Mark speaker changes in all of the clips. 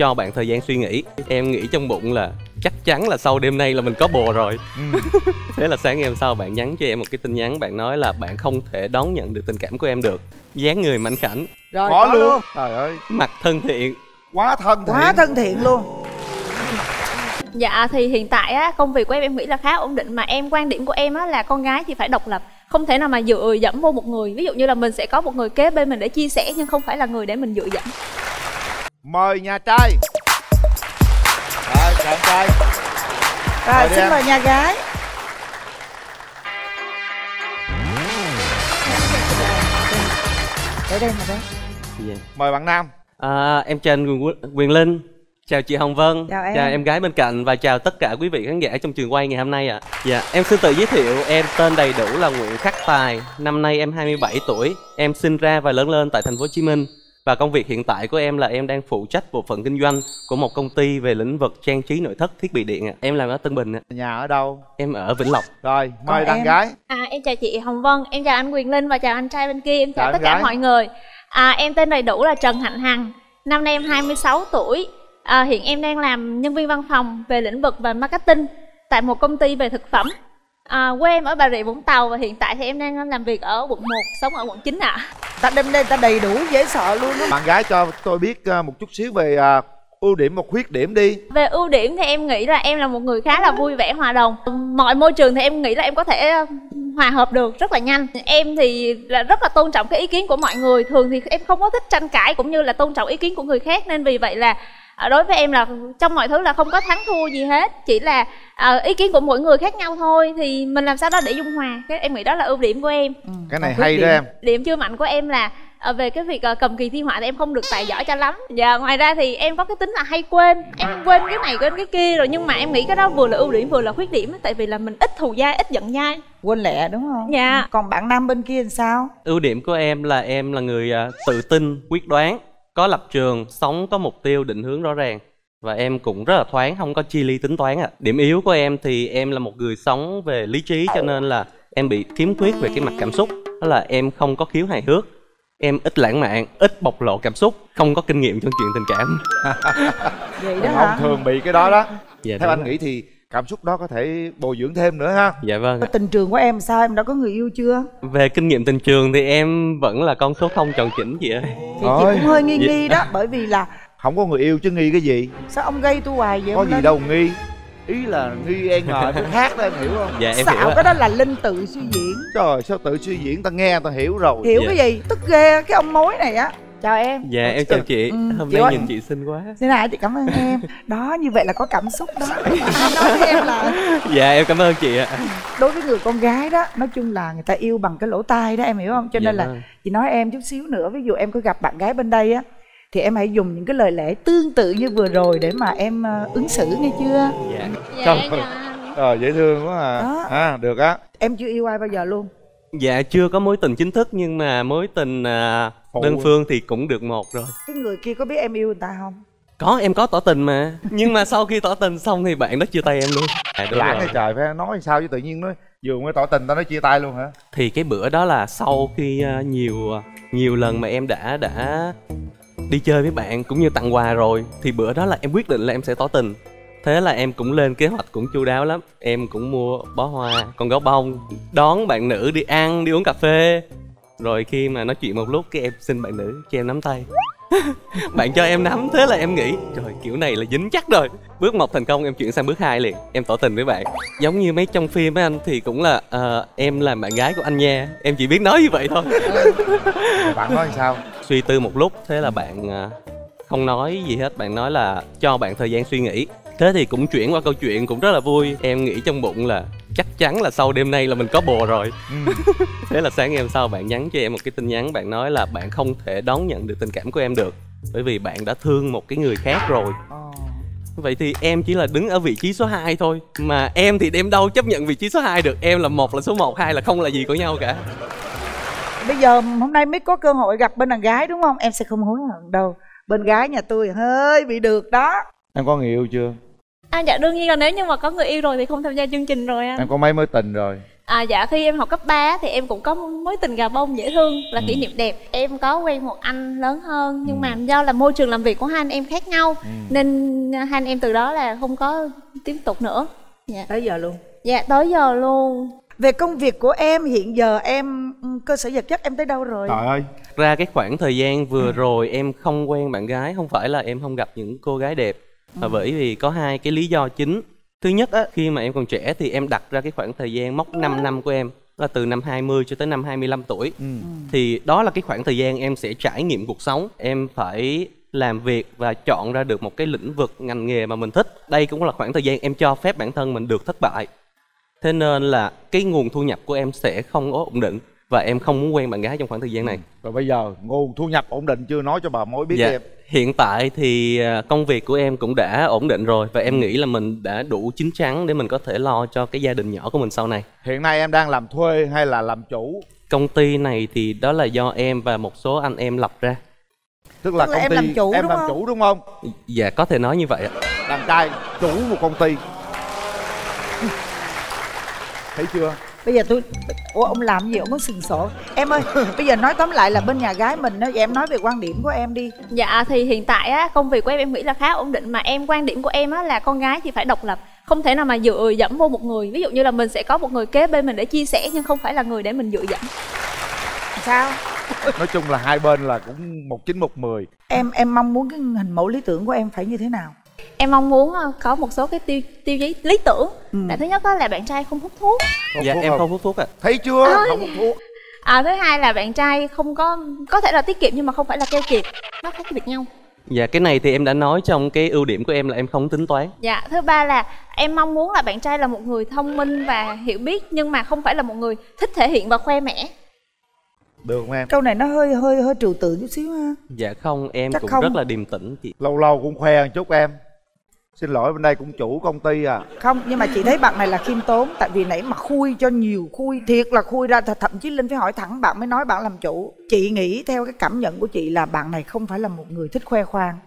Speaker 1: cho bạn thời gian suy nghĩ. Em nghĩ trong bụng là chắc chắn là sau đêm nay là mình có bồ rồi.
Speaker 2: Ừ.
Speaker 1: thế là sáng ngày hôm sau bạn nhắn cho em một cái tin nhắn bạn nói là bạn không thể đón nhận được tình cảm của em được. Dáng người mảnh khảnh.
Speaker 3: Rồi
Speaker 2: có
Speaker 3: có
Speaker 2: luôn.
Speaker 3: luôn.
Speaker 2: Trời ơi.
Speaker 1: Mặt thân thiện.
Speaker 2: Quá thân thiện.
Speaker 3: Quá thân thiện luôn.
Speaker 4: Dạ thì hiện tại á công việc của em em nghĩ là khá ổn định mà em quan điểm của em á là con gái thì phải độc lập. Không thể nào mà dựa dẫm vô một người. Ví dụ như là mình sẽ có một người kế bên mình để chia sẻ nhưng không phải là người để mình dựa dẫm
Speaker 2: mời nhà trai. Rồi chào anh trai.
Speaker 3: Rồi xin
Speaker 2: em.
Speaker 3: mời nhà gái. Để đây mà đây
Speaker 1: Dạ.
Speaker 2: mời bạn nam.
Speaker 1: À, em chào anh Quyền, Linh. Chào chị Hồng Vân.
Speaker 3: Chào em.
Speaker 1: chào em gái bên cạnh Và chào tất cả quý vị khán giả trong trường quay ngày hôm nay ạ. Dạ, em xin tự giới thiệu Em tên đầy đủ là Nguyễn Khắc Tài. Năm nay em 27 tuổi. Em sinh ra và lớn lên tại thành phố Hồ Chí Minh Và công việc hiện tại của em là em đang phụ trách bộ phận kinh doanh Của một công ty về lĩnh vực trang trí nội thất thiết bị điện ạ Em làm ở Tân Bình ạ
Speaker 2: nhà ở đâu
Speaker 1: Em ở Vĩnh Lộc
Speaker 2: rồi mời đàn gái
Speaker 4: À, em chào chị Hồng Vân, em chào anh Quyền Linh và chào anh trai bên kia, em chào,
Speaker 2: Chào
Speaker 4: tất cả
Speaker 2: gái.
Speaker 4: mọi người. À, em tên đầy đủ là Trần Hạnh Hằng, năm nay em 26 tuổi. À, hiện em đang làm nhân viên văn phòng về lĩnh vực và marketing tại một công ty về thực phẩm. À, quê em ở Bà Rịa Vũng Tàu và hiện tại thì em đang làm việc ở quận 1, sống ở quận 9 ạ.
Speaker 3: ta đem đây ta đầy đủ dễ sợ luôn á
Speaker 2: bạn gái cho tôi biết ờ, một chút xíu về ờ, ưu điểm và khuyết điểm đi
Speaker 4: Về ưu điểm thì em nghĩ là em là một người khá là vui vẻ hòa đồng. Mọi môi trường thì em nghĩ là em có thể ờ, hòa hợp được rất là nhanh. Em thì là rất là tôn trọng cái ý kiến của mọi người. Thường thì em không có thích tranh cãi cũng như là tôn trọng ý kiến của người khác nên vì vậy là đối với em là trong mọi thứ là không có thắng thua gì hết chỉ là ờ, ý kiến của mỗi người khác nhau thôi thì mình làm sao đó để dung hòa. Cái em nghĩ đó là ưu điểm của em.
Speaker 2: Cái này
Speaker 3: Còn
Speaker 2: hay
Speaker 3: khuyết
Speaker 2: đó
Speaker 3: điểm.
Speaker 2: em.
Speaker 4: điểm chưa mạnh của em là ờ, về cái việc ờ, cầm kỳ thi họa thì em không được tài giỏi cho lắm. Và ngoài ra thì em có cái tính là hay quên em quên cái này quên cái kia rồi nhưng mà em nghĩ cái đó vừa là ưu điểm vừa là khuyết điểm á, tại vì là mình ít thù dai ít giận dai.
Speaker 3: Quên lẹ đúng không?
Speaker 4: Dạ.
Speaker 3: còn bạn nam bên kia làm sao?
Speaker 1: Ưu điểm của em là em là người à, tự tin, quyết đoán, có lập trường, sống có mục tiêu định hướng rõ ràng và em cũng rất là thoáng, không có chi ly tính toán ạ. Điểm yếu của em thì em là một người sống về lý trí cho nên là em bị khiếm khuyết về cái mặt cảm xúc, đó là em không có khiếu hài hước. Em ít lãng mạn, ít bộc lộ cảm xúc, không có kinh nghiệm trong chuyện tình cảm.
Speaker 3: vậy đó
Speaker 2: đàn
Speaker 3: hả
Speaker 2: thường bị cái đó đó
Speaker 1: Dạ,
Speaker 2: theo anh
Speaker 1: rồi.
Speaker 2: nghĩ thì cảm xúc đó có thể bồi dưỡng thêm nữa ha
Speaker 1: Dạ vâng. ạ.
Speaker 3: tình trường của em sao em đã có người yêu chưa
Speaker 1: Về kinh nghiệm tình trường thì em vẫn là con số không tròn chỉnh chị ơi.
Speaker 3: thì chị
Speaker 2: Ôi.
Speaker 3: cũng hơi nghi
Speaker 1: Dạ.
Speaker 3: nghi đó bởi vì là
Speaker 2: không có người yêu chứ nghi cái gì
Speaker 3: sao ông gây tôi hoài vậy
Speaker 2: có gì đâu nghi ý là nghi e ngờ cái khác đó em hiểu không
Speaker 1: Dạ em
Speaker 3: xạo
Speaker 1: hiểu
Speaker 3: cái đó là linh tự suy diễn
Speaker 2: trời sao tự suy diễn ta nghe ta hiểu rồi
Speaker 3: hiểu
Speaker 1: Dạ.
Speaker 3: cái gì tức ghê cái ông mối này á chào em
Speaker 1: Dạ em chào chị,
Speaker 3: Ừ,
Speaker 1: hôm
Speaker 3: chị
Speaker 1: nay
Speaker 3: ơi.
Speaker 1: nhìn chị xinh quá.
Speaker 3: Thế này chị cảm ơn em Đó như vậy là có cảm xúc đó nói với em là
Speaker 1: Dạ em cảm ơn chị ạ.
Speaker 3: Đối với người con gái đó Nói chung là người ta yêu bằng cái lỗ tai đó em hiểu không Cho
Speaker 1: Dạ
Speaker 3: nên là
Speaker 1: vâng.
Speaker 3: chị nói em chút xíu nữa Ví dụ em có gặp bạn gái bên đây á Thì em hãy dùng những cái lời lẽ tương tự như vừa rồi Để mà em ờ, ứng xử nghe chưa
Speaker 1: Dạ.
Speaker 4: dạ
Speaker 2: Trời
Speaker 4: anh.
Speaker 2: ờ dễ thương quá à
Speaker 3: Đó.
Speaker 2: à được á
Speaker 3: Em chưa yêu ai bao giờ luôn
Speaker 1: Dạ chưa có mối tình chính thức nhưng mà mối tình à, đơn phương thì cũng được một rồi.
Speaker 3: Cái người kia có biết em yêu người ta không
Speaker 1: Có em có tỏ tình mà. Nhưng mà sau khi tỏ tình xong thì bạn đó chia tay em luôn. À,
Speaker 2: lãng hay trời phải nói sao chứ tự nhiên nói vừa mới tỏ tình tao nói chia tay luôn hả
Speaker 1: Thì cái bữa đó là sau khi à, nhiều à, nhiều lần mà em đã đã đi chơi với bạn cũng như tặng quà rồi thì bữa đó là em quyết định là em sẽ tỏ tình. Thế là em cũng lên kế hoạch cũng chu đáo lắm. Em cũng mua bó hoa, con gấu bông. Đón bạn nữ đi ăn, đi uống cà phê. Rồi khi mà nói chuyện một lúc cái em xin bạn nữ cho em nắm tay. Bạn cho em nắm, thế là em nghĩ Trời kiểu này là dính chắc rồi. Bước một thành công em chuyển sang bước hai liền. Em tỏ tình với bạn. Giống như mấy trong phim ấy anh thì cũng là ờ, Em là bạn gái của anh nha. Em chỉ biết nói như vậy thôi.
Speaker 2: Bạn nói sao?
Speaker 1: Suy tư một lúc thế là bạn à, không nói gì hết. Bạn nói là cho bạn thời gian suy nghĩ Thế thì cũng chuyển qua câu chuyện cũng rất là vui. Em nghĩ trong bụng là chắc chắn là sau đêm nay là mình có bồ rồi.
Speaker 2: Ừ.
Speaker 1: Thế là sáng ngày hôm sau bạn nhắn cho em một cái tin nhắn Bạn nói là bạn không thể đón nhận được tình cảm của em được Bởi vì bạn đã thương một cái người khác rồi.
Speaker 3: Ờ.
Speaker 1: Vậy thì em chỉ là đứng ở vị trí số 2 thôi Mà em thì em đâu chấp nhận vị trí số 2 được. Em là một là số 1, hai là không là gì của nhau cả.
Speaker 3: Bây giờ hôm nay mới có cơ hội gặp bên đàn gái đúng không? Em sẽ không hối hận đâu. Bên gái nhà tôi hơi bị được đó.
Speaker 2: Em có người yêu chưa
Speaker 4: À dạ đương nhiên là nếu như mà có người yêu rồi thì không tham gia chương trình rồi anh.
Speaker 2: em có mấy mối tình rồi
Speaker 4: À dạ khi em học cấp 3 thì em cũng có mối tình gà bông dễ thương là kỷ niệm đẹp. Em có quen một anh lớn hơn nhưng mà do là môi trường làm việc của hai anh em khác nhau nên hai anh em từ đó là không có tiếp tục nữa. Dạ.
Speaker 3: tới giờ luôn
Speaker 4: Dạ tới giờ luôn.
Speaker 3: về công việc của em hiện giờ em ừ, cơ sở vật chất em tới đâu rồi
Speaker 2: trời ơi
Speaker 1: ra cái khoảng thời gian vừa rồi em không quen bạn gái không phải là em không gặp những cô gái đẹp mà bởi vì có hai cái lý do chính. Thứ nhất á khi mà em còn trẻ thì em đặt ra cái khoảng thời gian mốc 5 năm của em là từ năm 20 cho tới năm 25 tuổi.
Speaker 2: Ừ.
Speaker 1: thì đó là cái khoảng thời gian em sẽ trải nghiệm cuộc sống. Em phải làm việc và chọn ra được một cái lĩnh vực ngành nghề mà mình thích. Đây cũng là khoảng thời gian em cho phép bản thân mình được thất bại. Thế nên là cái nguồn thu nhập của em sẽ không có ổn định và em không muốn quen bạn gái trong khoảng thời gian này.
Speaker 2: Rồi bây giờ nguồn thu nhập ổn định chưa nói cho bà mối biết
Speaker 1: dạ.
Speaker 2: em.
Speaker 1: Hiện tại thì à, công việc của em cũng đã ổn định rồi và em nghĩ là mình đã đủ chín chắn để mình có thể lo cho cái gia đình nhỏ của mình sau này.
Speaker 2: Hiện nay em đang làm thuê hay là làm chủ?
Speaker 1: Công ty này thì đó là do em và một số anh em lập ra.
Speaker 2: Tức là
Speaker 3: Tức là
Speaker 2: công
Speaker 3: em
Speaker 2: ty
Speaker 3: làm chủ
Speaker 2: em
Speaker 3: đúng
Speaker 2: làm
Speaker 3: không?
Speaker 2: chủ đúng không?
Speaker 1: Dạ có thể nói như vậy ạ.
Speaker 2: Đàn trai chủ một công ty. Thấy chưa
Speaker 3: bây giờ tôi ủa ông làm gì? Ông có sừng sổ. Em ơi bây giờ nói tóm lại là bên nhà gái mình đó vậy em nói về quan điểm của em đi.
Speaker 4: Dạ thì hiện tại á công việc của em em nghĩ là khá ổn định mà em quan điểm của em á là con gái thì phải độc lập không thể nào mà dựa dẫm vô một người. Ví dụ như là mình sẽ có một người kế bên mình để chia sẻ nhưng không phải là người để mình dựa dẫm.
Speaker 3: Sao?
Speaker 2: Nói chung là hai bên là cũng một chín một mười.
Speaker 3: Em em mong muốn cái hình mẫu lý tưởng của em phải như thế nào
Speaker 4: em mong muốn ờ, có một số cái tiêu tiêu chí lý tưởng.
Speaker 3: Ừ.
Speaker 4: là thứ nhất đó là bạn trai không hút thuốc.
Speaker 1: Dạ em không hút thuốc ạ.
Speaker 2: Thấy chưa?
Speaker 4: Ôi.
Speaker 2: không hút thuốc.
Speaker 4: À, thứ hai là bạn trai không có có thể là tiết kiệm nhưng mà không phải là keo kiệt. Nó khác biệt nhau.
Speaker 1: Dạ cái này thì em đã nói trong cái ưu điểm của em là em không tính toán.
Speaker 4: Dạ thứ ba là em mong muốn là bạn trai là một người thông minh và hiểu biết nhưng mà không phải là một người thích thể hiện và khoe mẽ.
Speaker 2: Được không em?
Speaker 3: Câu này nó hơi hơi hơi trừu tượng chút xíu ha.
Speaker 1: Dạ không em
Speaker 3: Chắc
Speaker 1: cũng
Speaker 3: không.
Speaker 1: rất là điềm tĩnh chị.
Speaker 2: Lâu lâu cũng khoe một chút em xin lỗi bên đây cũng chủ công ty à.
Speaker 3: Không nhưng mà chị thấy bạn này là khiêm tốn tại vì nãy mà khui cho nhiều khui thiệt là khui ra th- thậm chí linh phải hỏi thẳng bạn mới nói bạn làm chủ. Chị nghĩ theo cái cảm nhận của chị là bạn này không phải là một người thích khoe khoang.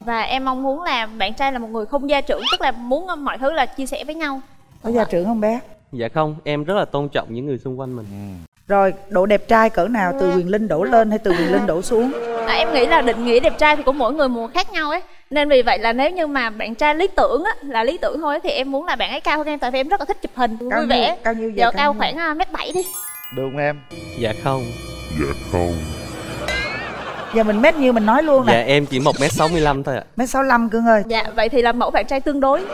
Speaker 4: Và em mong muốn là bạn trai là một người không gia trưởng tức là muốn mọi thứ là chia sẻ với nhau.
Speaker 3: Có gia trưởng không bé?
Speaker 1: Dạ không em rất là tôn trọng những người xung quanh mình.
Speaker 3: Rồi độ đẹp trai cỡ nào? Từ quyền linh đổ lên hay từ quyền linh đổ xuống?
Speaker 4: À, em nghĩ là định nghĩa đẹp trai thì của mỗi người một khác nhau ấy nên vì vậy là nếu như mà bạn trai lý tưởng á là lý tưởng thôi thì em muốn là bạn ấy cao hơn em tại vì em rất là thích chụp hình.
Speaker 3: Cao
Speaker 4: vui
Speaker 3: nhiêu?
Speaker 4: vẻ.
Speaker 3: cao nhiêu giờ
Speaker 4: giờ
Speaker 3: cao
Speaker 4: khoảng à, mét bảy đi.
Speaker 2: Được không em?
Speaker 1: Dạ không.
Speaker 3: Giờ mình mét nhiêu mình nói luôn
Speaker 1: dạ
Speaker 3: nè
Speaker 1: em chỉ một m sáu mươi lăm thôi ạ.
Speaker 3: Mét sáu lăm cưng ơi.
Speaker 4: Dạ vậy thì là mẫu bạn trai tương đối.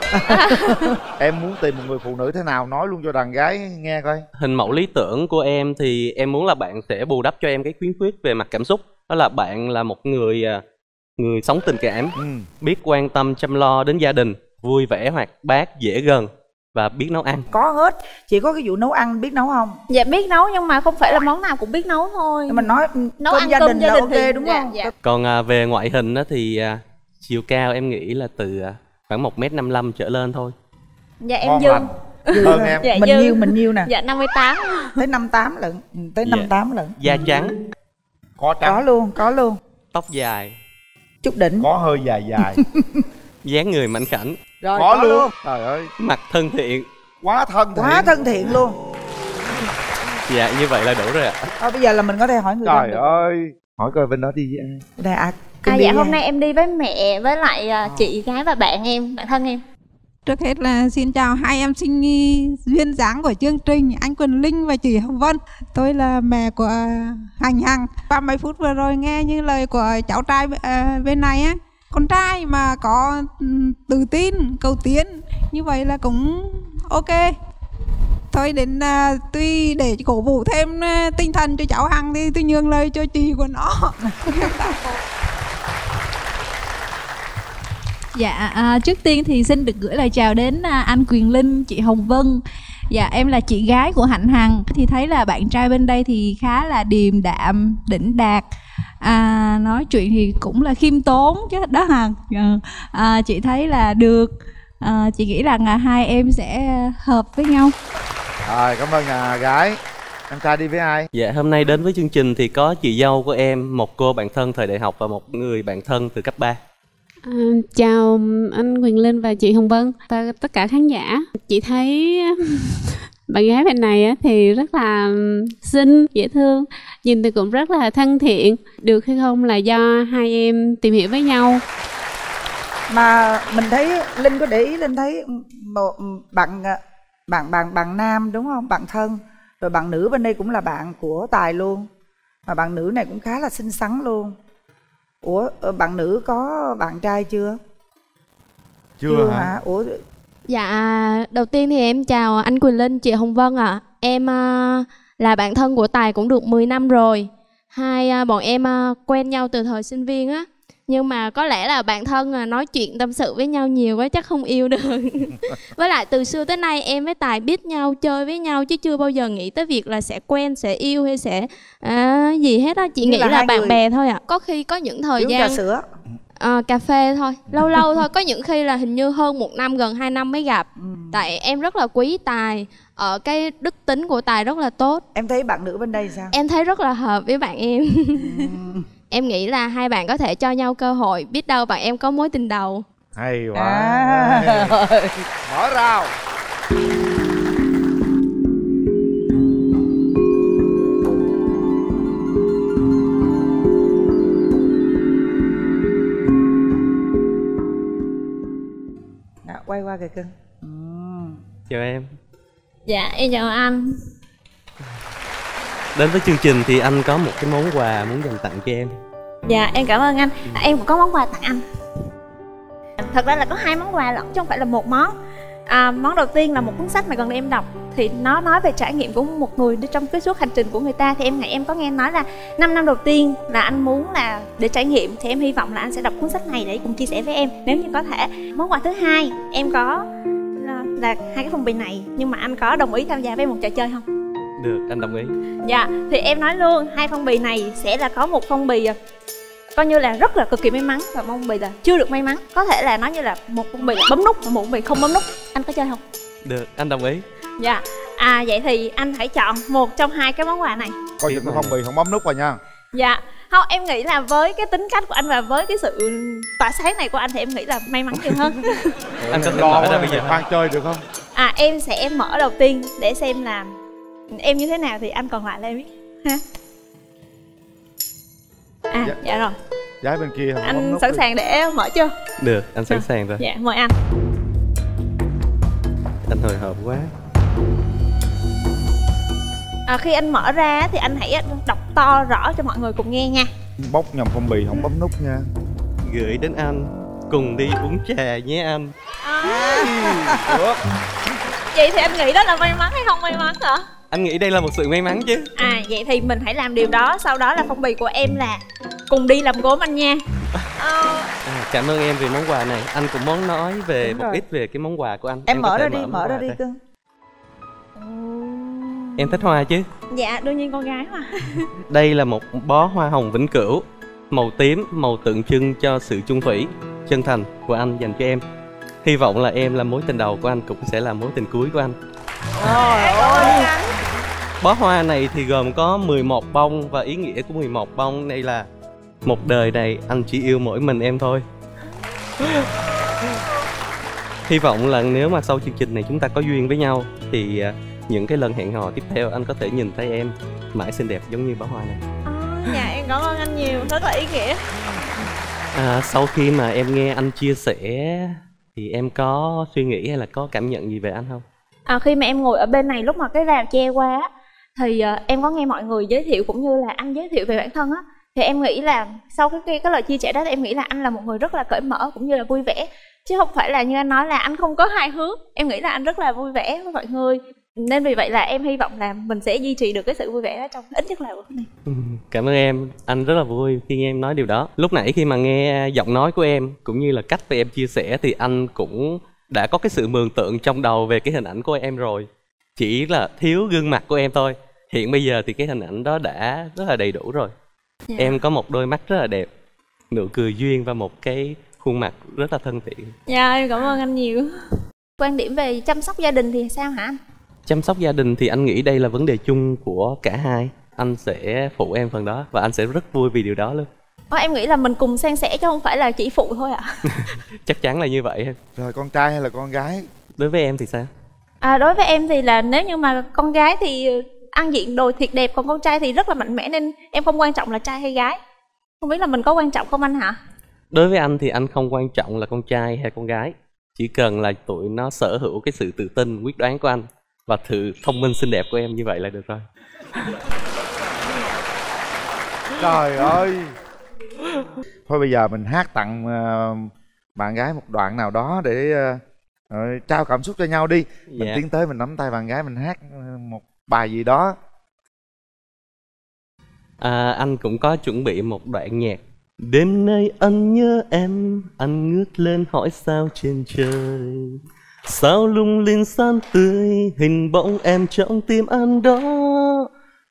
Speaker 2: Em muốn tìm một người phụ nữ thế nào nói luôn cho đàn gái nghe coi.
Speaker 1: Hình mẫu lý tưởng của em thì em muốn là bạn sẽ bù đắp cho em cái khiếm khuyết về mặt cảm xúc. Đó là bạn là một người à, người sống tình cảm
Speaker 2: ừ.
Speaker 1: biết quan tâm chăm lo đến gia đình vui vẻ hoạt bát dễ gần và biết nấu ăn.
Speaker 3: Có hết. Chỉ có cái vụ nấu ăn biết nấu không?
Speaker 4: Dạ biết nấu nhưng mà không phải là món nào cũng biết nấu thôi.
Speaker 3: Nhưng mình nói
Speaker 4: nấu
Speaker 3: cơm
Speaker 4: ăn
Speaker 3: gia
Speaker 4: cơm
Speaker 3: đình
Speaker 4: gia
Speaker 3: là
Speaker 4: đình
Speaker 3: ok
Speaker 4: thì-
Speaker 3: đúng
Speaker 4: dạ,
Speaker 3: không?
Speaker 4: dạ.
Speaker 1: còn à, về ngoại hình thì à, chiều cao em nghĩ là từ à, khoảng một m năm mươi trở lên thôi.
Speaker 4: Dạ em
Speaker 2: ngon
Speaker 4: dư.
Speaker 2: lành. Hơn em.
Speaker 4: Dạ
Speaker 3: mình
Speaker 4: dư.
Speaker 3: nhiêu mình nhiêu nè.
Speaker 4: Dạ 58
Speaker 3: tới năm tám lận. Tới
Speaker 1: Dạ.
Speaker 3: năm tám lận.
Speaker 1: Da trắng.
Speaker 2: Có
Speaker 3: có
Speaker 2: trắng
Speaker 3: luôn có luôn.
Speaker 1: Tóc dài
Speaker 3: chút đỉnh.
Speaker 2: Có hơi dài dài.
Speaker 1: Dáng người mảnh khảnh.
Speaker 3: Rồi
Speaker 2: có luôn. trời ơi.
Speaker 1: Mặt thân thiện.
Speaker 2: Quá thân thiện.
Speaker 3: Quá thân thiện luôn.
Speaker 1: Dạ như vậy là đủ rồi ạ.
Speaker 3: Thôi bây giờ là mình có thể hỏi người
Speaker 2: trời ơi. Hỏi coi bên đó đi với ai.
Speaker 3: Đây à,
Speaker 4: à dạ hôm nay em đi với mẹ với lại à, chị gái và bạn em bạn thân em
Speaker 5: Trước hết là xin chào hai em sinh duyên dáng của chương trình anh Quỳnh Linh và chị Hồng Vân. Tôi là mẹ của Hành Hằng. Ba mấy phút vừa rồi nghe như lời của cháu trai à, bên này á, con trai mà có ừ, tự tin, cầu tiến như vậy là cũng ok. Thôi đến uh, tuy để cổ vũ thêm à, tinh thần cho cháu Hằng thì tôi nhường lời cho chị của nó.
Speaker 6: Dạ, à, trước tiên thì xin được gửi lời chào đến à, anh Quyền Linh, chị Hồng Vân. Dạ, em là chị gái của Hạnh Hằng. Thì thấy là bạn trai bên đây thì khá là điềm đạm, đỉnh đạt. À, nói chuyện thì cũng là khiêm tốn chứ đó Hằng. Dạ. À, chị thấy là được. À, chị nghĩ rằng là hai em sẽ hợp với nhau.
Speaker 2: rồi cảm ơn nhà gái em trai đi với ai
Speaker 1: dạ hôm nay đến với chương trình thì có chị dâu của em một cô bạn thân thời đại học và một người bạn thân từ cấp 3
Speaker 7: À, chào anh Quyền Linh và chị Hồng Vân và tất cả khán giả. Chị thấy bạn gái bên này thì rất là xinh dễ thương nhìn thì cũng rất là thân thiện. Được hay không là do hai em tìm hiểu với nhau.
Speaker 3: Mà mình thấy linh có để ý linh thấy một bạn bạn bạn bạn nam đúng không? Bạn thân. Rồi bạn nữ bên đây cũng là bạn của tài luôn. Mà bạn nữ này cũng khá là xinh xắn luôn ủa ờ, bạn nữ có bạn trai chưa
Speaker 2: chưa, hả?
Speaker 3: ủa
Speaker 8: Dạ, đầu tiên thì em chào anh Quỳnh Linh, chị Hồng Vân ạ. À. Em là bạn thân của Tài cũng được 10 năm rồi. Hai à, bọn em à, quen nhau từ thời sinh viên á. Nhưng mà có lẽ là bạn thân à, nói chuyện tâm sự với nhau nhiều quá chắc không yêu được. với lại từ xưa tới nay em với Tài biết nhau, chơi với nhau chứ chưa bao giờ nghĩ tới việc là sẽ quen, sẽ yêu hay sẽ à, gì hết á. Chị Như nghĩ là, là bạn người... bè thôi ạ. À. Có khi có những thời
Speaker 3: Uống
Speaker 8: gian
Speaker 3: trà sữa
Speaker 8: à, cà phê thôi lâu lâu thôi có những khi là hình như hơn một năm gần hai năm mới gặp ừ. tại em rất là quý tài ở cái đức tính của tài rất là tốt
Speaker 3: em thấy bạn nữ bên đây sao
Speaker 8: em thấy rất là hợp với bạn em ừ. em nghĩ là hai bạn có thể cho nhau cơ hội biết đâu bạn em có mối tình đầu.
Speaker 2: Hay quá. À. mở rào.
Speaker 3: Quay qua kìa cưng. Ừ.
Speaker 1: chào em.
Speaker 4: Dạ em chào anh
Speaker 1: đến với chương trình thì anh có một cái món quà muốn dành tặng cho em.
Speaker 4: Dạ em cảm ơn anh. À, em cũng có món quà tặng anh. Thật ra là có hai món quà lận chứ không phải là một món. À, món đầu tiên là một cuốn sách mà gần đây em đọc thì nó nói về trải nghiệm của một người đi trong cái suốt hành trình của người ta. Thì em ngày em có nghe nói là 5 năm đầu tiên là anh muốn là để trải nghiệm thì em hy vọng là anh sẽ đọc cuốn sách này để cùng chia sẻ với em. Nếu như có thể món quà thứ hai em có là, là hai cái phong bì này nhưng mà anh có đồng ý tham gia với một trò chơi không
Speaker 1: được. Anh đồng ý.
Speaker 4: Dạ thì em nói luôn hai phong bì này sẽ là có một phong bì coi như là rất là cực kỳ may mắn và mong bì là chưa được may mắn. Có thể là nói như là một phong bì là bấm nút và một phong bì không bấm nút. Anh có chơi không?
Speaker 1: Được anh đồng ý.
Speaker 4: Dạ à vậy thì anh hãy chọn một trong hai cái món quà này.
Speaker 2: Coi chừng cái phong bì không bấm nút vào nha.
Speaker 4: Dạ không em nghĩ là với cái tính cách của anh và với cái sự tỏa sáng này của anh thì em nghĩ là may mắn nhiều hơn.
Speaker 1: Anh có lo ra bây giờ.
Speaker 2: khoan chơi được không?
Speaker 4: À em sẽ mở đầu tiên để xem là em như thế nào thì anh còn lại là em biết. Ha? À dạ, dạ rồi.
Speaker 2: Gái bên kia
Speaker 4: anh sẵn sàng để mở chưa?
Speaker 1: Được anh sẵn sàng rồi.
Speaker 4: Dạ mời anh.
Speaker 1: Anh hồi hộp quá.
Speaker 4: À, khi anh mở ra thì anh hãy đọc to rõ cho mọi người cùng nghe nha.
Speaker 2: Bóc nhầm phong bì không bấm nút nha.
Speaker 1: Gửi đến anh cùng đi uống trà nhé anh.
Speaker 4: À. vậy thì anh nghĩ đó là may mắn hay không may mắn hả
Speaker 1: anh nghĩ đây là một sự may mắn chứ.
Speaker 4: À vậy thì mình hãy làm điều đó sau đó là phong bì của em là cùng đi làm gốm anh nha.
Speaker 1: À, cảm ơn em vì món quà này. Anh cũng muốn nói về Đúng một rồi. ít về cái món quà của anh.
Speaker 3: Em, em mở ra đi mở ra đi cưng.
Speaker 1: Em thích hoa chứ?
Speaker 4: Dạ đương nhiên con gái mà.
Speaker 1: Đây là một bó hoa hồng vĩnh cửu màu tím màu tượng trưng cho sự chung thủy chân thành của anh dành cho em. Hy vọng là em là mối tình đầu của anh cũng sẽ là mối tình cuối của anh
Speaker 3: ơi.
Speaker 1: Bó hoa này thì gồm có 11 bông và ý nghĩa của 11 bông. Này là một đời này anh chỉ yêu mỗi mình em thôi. Hy vọng là nếu mà sau chương trình này chúng ta có duyên với nhau Thì à, những cái lần hẹn hò tiếp theo anh có thể nhìn thấy em mãi xinh đẹp giống như bó hoa này.
Speaker 4: À, Dạ em cảm ơn anh nhiều, rất là ý nghĩa.
Speaker 1: À, Sau khi mà em nghe anh chia sẻ Thì em có suy nghĩ hay là có cảm nhận gì về anh không?
Speaker 4: À, khi mà em ngồi ở bên này lúc mà cái rào che qua thì à, em có nghe mọi người giới thiệu cũng như là anh giới thiệu về bản thân á. Thì em nghĩ là sau cái, cái cái lời chia sẻ đó thì em nghĩ là anh là một người rất là cởi mở cũng như là vui vẻ. Chứ không phải là như anh nói là anh không có hài hước. Em nghĩ là anh rất là vui vẻ với mọi người. Nên vì vậy là em hy vọng là mình sẽ duy trì được cái sự vui vẻ đó trong ít nhất là bữa này
Speaker 1: ừ, cảm ơn em. Anh rất là vui khi nghe em nói điều đó. Lúc nãy khi mà nghe giọng nói của em cũng như là cách mà em chia sẻ thì anh cũng đã có cái sự mường tượng trong đầu về cái hình ảnh của em rồi. Chỉ là thiếu gương mặt của em thôi. Hiện bây giờ thì cái hình ảnh đó đã rất là đầy đủ rồi. Yeah. Dạ. em có một đôi mắt rất là đẹp nụ cười duyên và một cái khuôn mặt rất là thân thiện.
Speaker 4: Dạ em cảm ơn anh nhiều. Quan điểm về chăm sóc gia đình thì sao hả anh?
Speaker 1: Chăm sóc gia đình thì anh nghĩ đây là vấn đề chung của cả hai. Anh sẽ phụ em phần đó và anh sẽ rất vui vì điều đó luôn
Speaker 4: Ờ, em nghĩ là mình cùng san sẻ chứ không phải là chỉ phụ thôi ạ.
Speaker 1: Chắc chắn là như vậy
Speaker 2: rồi con trai hay là con gái?
Speaker 1: Đối với em thì sao?
Speaker 4: À, đối với em thì là nếu như mà con gái thì ăn diện đồ thiệt đẹp còn con trai thì rất là mạnh mẽ nên em không quan trọng là trai hay gái. Không biết là mình có quan trọng không anh hả?
Speaker 1: Đối với anh thì anh không quan trọng là con trai hay con gái. Chỉ cần là tụi nó sở hữu cái sự tự tin quyết đoán của anh và sự thông minh xinh đẹp của em như vậy là được rồi.
Speaker 2: Trời ơi thôi bây giờ mình hát tặng uh, bạn gái một đoạn nào đó để uh, trao cảm xúc cho nhau đi. Mình dạ. tiến tới mình nắm tay bạn gái mình hát một bài gì đó.
Speaker 1: À, anh cũng có chuẩn bị một đoạn nhạc. Đêm nay anh nhớ em anh ngước lên hỏi sao trên trời. Sao lung linh san tươi hình bóng em trong tim anh đó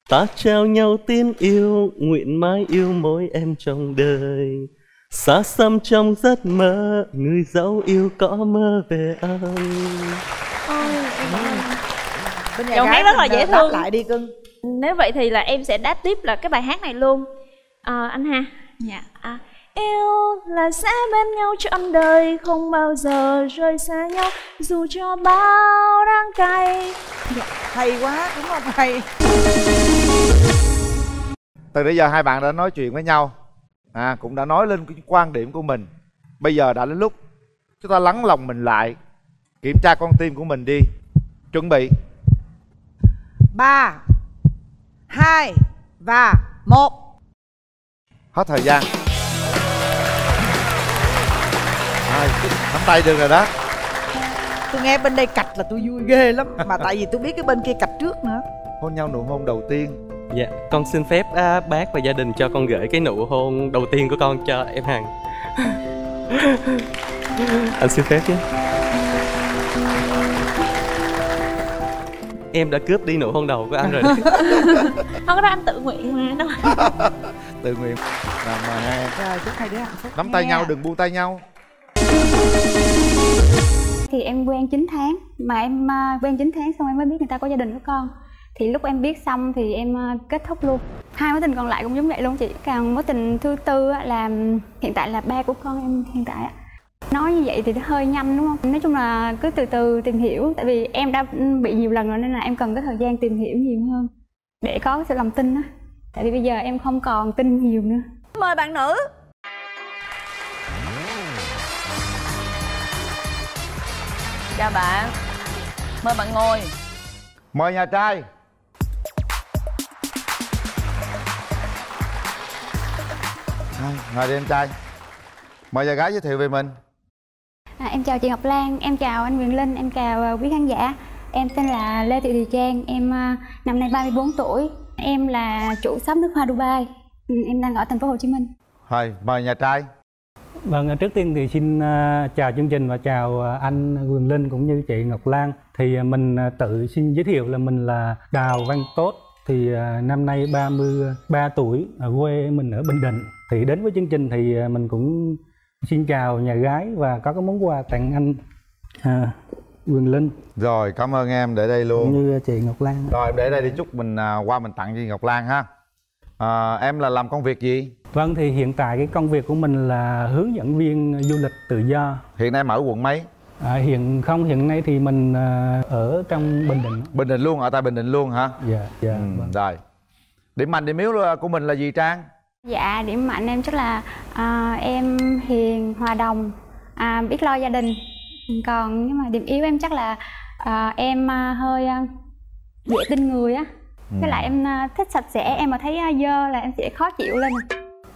Speaker 1: ta trao nhau tin yêu nguyện mãi yêu mỗi em trong đời. Xa xăm trong giấc mơ người dấu yêu có mơ về anh.
Speaker 3: Ôi,
Speaker 4: giọng hát rất là dễ thương.
Speaker 3: lại đi cưng.
Speaker 4: Nếu vậy thì là em sẽ đáp tiếp là cái bài hát này luôn. À, anh ha
Speaker 6: dạ.
Speaker 4: À, yêu là sẽ bên nhau trọn đời không bao giờ rời xa nhau. Dù cho bao đắng cay.
Speaker 3: Dạ, hay quá đúng không? Hay.
Speaker 2: Từ nãy giờ hai bạn đã nói chuyện với nhau. À cũng đã nói lên cái quan điểm của mình. Bây giờ đã đến lúc chúng ta lắng lòng mình lại kiểm tra con tim của mình đi. Chuẩn bị.
Speaker 3: 3 2 và 1
Speaker 2: Hết thời gian à, Nắm tay được rồi đó.
Speaker 3: Tôi nghe bên đây cạch là tôi vui ghê lắm Mà tại vì tôi biết cái bên kia cạch trước nữa.
Speaker 2: Hôn nhau nụ hôn đầu tiên.
Speaker 1: Dạ, con xin phép à, bác và gia đình cho con gửi cái nụ hôn đầu tiên của con cho em Hằng. Anh xin phép nhé. Em đã cướp đi nụ hôn đầu của anh rồi
Speaker 4: không có đó anh tự nguyện mà đâu.
Speaker 2: Tự nguyện. Làm mà hai
Speaker 3: rồi chúc hai đứa hạnh phúc
Speaker 2: nắm tay nhau đừng buông tay nhau
Speaker 9: thì em quen 9 tháng, mà em à, quen 9 tháng xong em mới biết người ta có gia đình có con. Thì lúc em biết xong thì em à, kết thúc luôn. Hai mối tình còn lại cũng giống vậy luôn chị. Còn mối tình thứ tư là ừ, hiện tại là ba của con em hiện tại nói như vậy thì nó hơi nhanh, đúng không? Nói chung là cứ từ từ tìm hiểu, tại vì em đã ừ, bị nhiều lần rồi nên là em cần cái thời gian tìm hiểu nhiều hơn để có sự lòng tin á. Tại vì bây giờ em không còn tin nhiều nữa.
Speaker 3: Mời bạn nữ.
Speaker 10: Chào bạn mời bạn ngồi
Speaker 2: mời nhà trai ngồi đi em trai mời nhà gái giới thiệu về mình
Speaker 9: À, em chào chị Ngọc Lan, em chào anh Quyền Linh, em chào uh, quý khán giả. Em tên là Lê Thị Thùy Trang, em uh, năm nay 34 tuổi. Em là chủ shop nước hoa Dubai. Ừ, em đang ở thành phố Hồ Chí Minh.
Speaker 2: Rồi, mời nhà trai.
Speaker 11: Vâng, trước tiên thì xin uh, chào chương trình và chào uh, anh Quyền Linh cũng như chị Ngọc Lan. Thì uh, mình tự xin giới thiệu là mình là Đào Văn Tốt. Thì năm nay 33 tuổi, ở quê mình ở Bình Định. Thì đến với chương trình thì mình cũng xin chào nhà gái và có cái món quà tặng anh à, Quyền Linh
Speaker 2: rồi cảm ơn em để đây luôn
Speaker 11: như chị Ngọc Lan
Speaker 2: rồi để đây đi chúc mình à, qua mình tặng chị Ngọc Lan ha à, em là làm công việc gì
Speaker 11: vâng thì hiện tại cái công việc của mình là hướng dẫn viên du lịch tự do
Speaker 2: hiện nay em ở quận mấy
Speaker 11: À, hiện không hiện nay thì mình à, ở trong Bình Định.
Speaker 2: Bình Định luôn ở tại Bình Định luôn hả?
Speaker 11: Dạ, dạ. Ừ,
Speaker 2: vâng. Rồi. Điểm mạnh điểm yếu của mình là gì Trang?
Speaker 9: Dạ, điểm mạnh em chắc là à, em hiền, hòa đồng, à, biết lo gia đình. Còn nhưng mà điểm yếu em chắc là à, em à, hơi à, dễ tin người á. Ừ. Với lại em à, thích sạch sẽ, em mà thấy à, dơ là em sẽ khó chịu lên.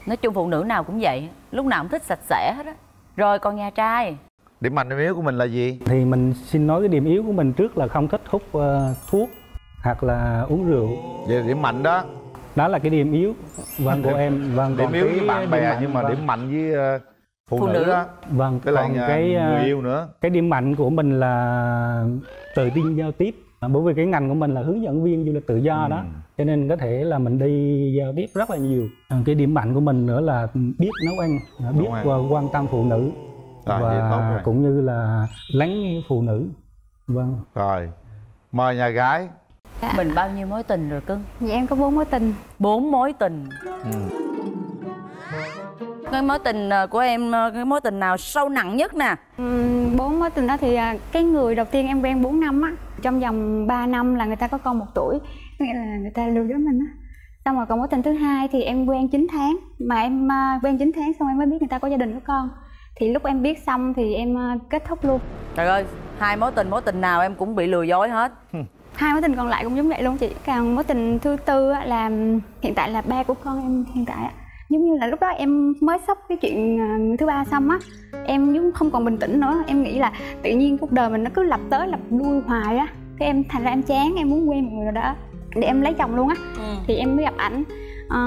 Speaker 10: Nói chung phụ nữ nào cũng vậy, lúc nào cũng thích sạch sẽ hết á. Rồi còn nhà trai
Speaker 2: Điểm mạnh điểm yếu của mình là gì?
Speaker 11: Thì mình xin nói cái điểm yếu của mình trước là không thích hút uh, thuốc hoặc là uống rượu.
Speaker 2: Vậy là điểm mạnh đó
Speaker 11: đó là cái điểm yếu vâng của em vâng
Speaker 2: điểm yếu với bạn bè nhưng mà vâng. điểm mạnh với uh, phụ, phụ nữ, nữ đó
Speaker 11: vâng cái còn cái người yêu nữa cái điểm mạnh của mình là tự tin giao tiếp bởi vì cái ngành của mình là hướng dẫn viên du lịch tự do ừ. đó cho nên có thể là mình đi giao tiếp rất là nhiều. Cái điểm mạnh của mình nữa là biết nấu ăn biết và quan tâm phụ nữ rồi, và cũng như là lắng nghe phụ nữ. Vâng.
Speaker 2: Rồi mời nhà gái.
Speaker 10: Dạ. mình bao nhiêu mối tình rồi cưng?
Speaker 9: Dạ em có bốn mối tình.
Speaker 10: Bốn mối tình. Ừ. cái mối tình ờ, của em ờ, cái mối tình nào sâu nặng nhất nè?
Speaker 9: Bốn mối tình đó thì à, cái người đầu tiên em quen 4 năm á trong vòng 3 năm là người ta có con một tuổi có nghĩa là người ta lừa dối mình á. Xong rồi còn mối tình thứ hai thì em quen 9 tháng mà em uh, quen 9 tháng xong em mới biết người ta có gia đình có con. Thì lúc em biết xong thì em uh, kết thúc luôn.
Speaker 10: Trời ơi hai mối tình mối tình nào em cũng bị lừa dối hết.
Speaker 9: Hai mối tình còn lại cũng giống vậy luôn chị. Còn mối tình thứ tư á, là hiện tại là ba của con em hiện tại á, giống như là lúc đó em mới sắp cái chuyện người thứ ba xong á em giống không còn bình tĩnh nữa. Em nghĩ là tự nhiên cuộc đời mình nó cứ lặp tới lặp đuôi hoài á. Cái em thành ra em chán em muốn quen một người nào đó để em lấy chồng luôn á.
Speaker 10: Ừ.
Speaker 9: thì em mới gặp ảnh. À,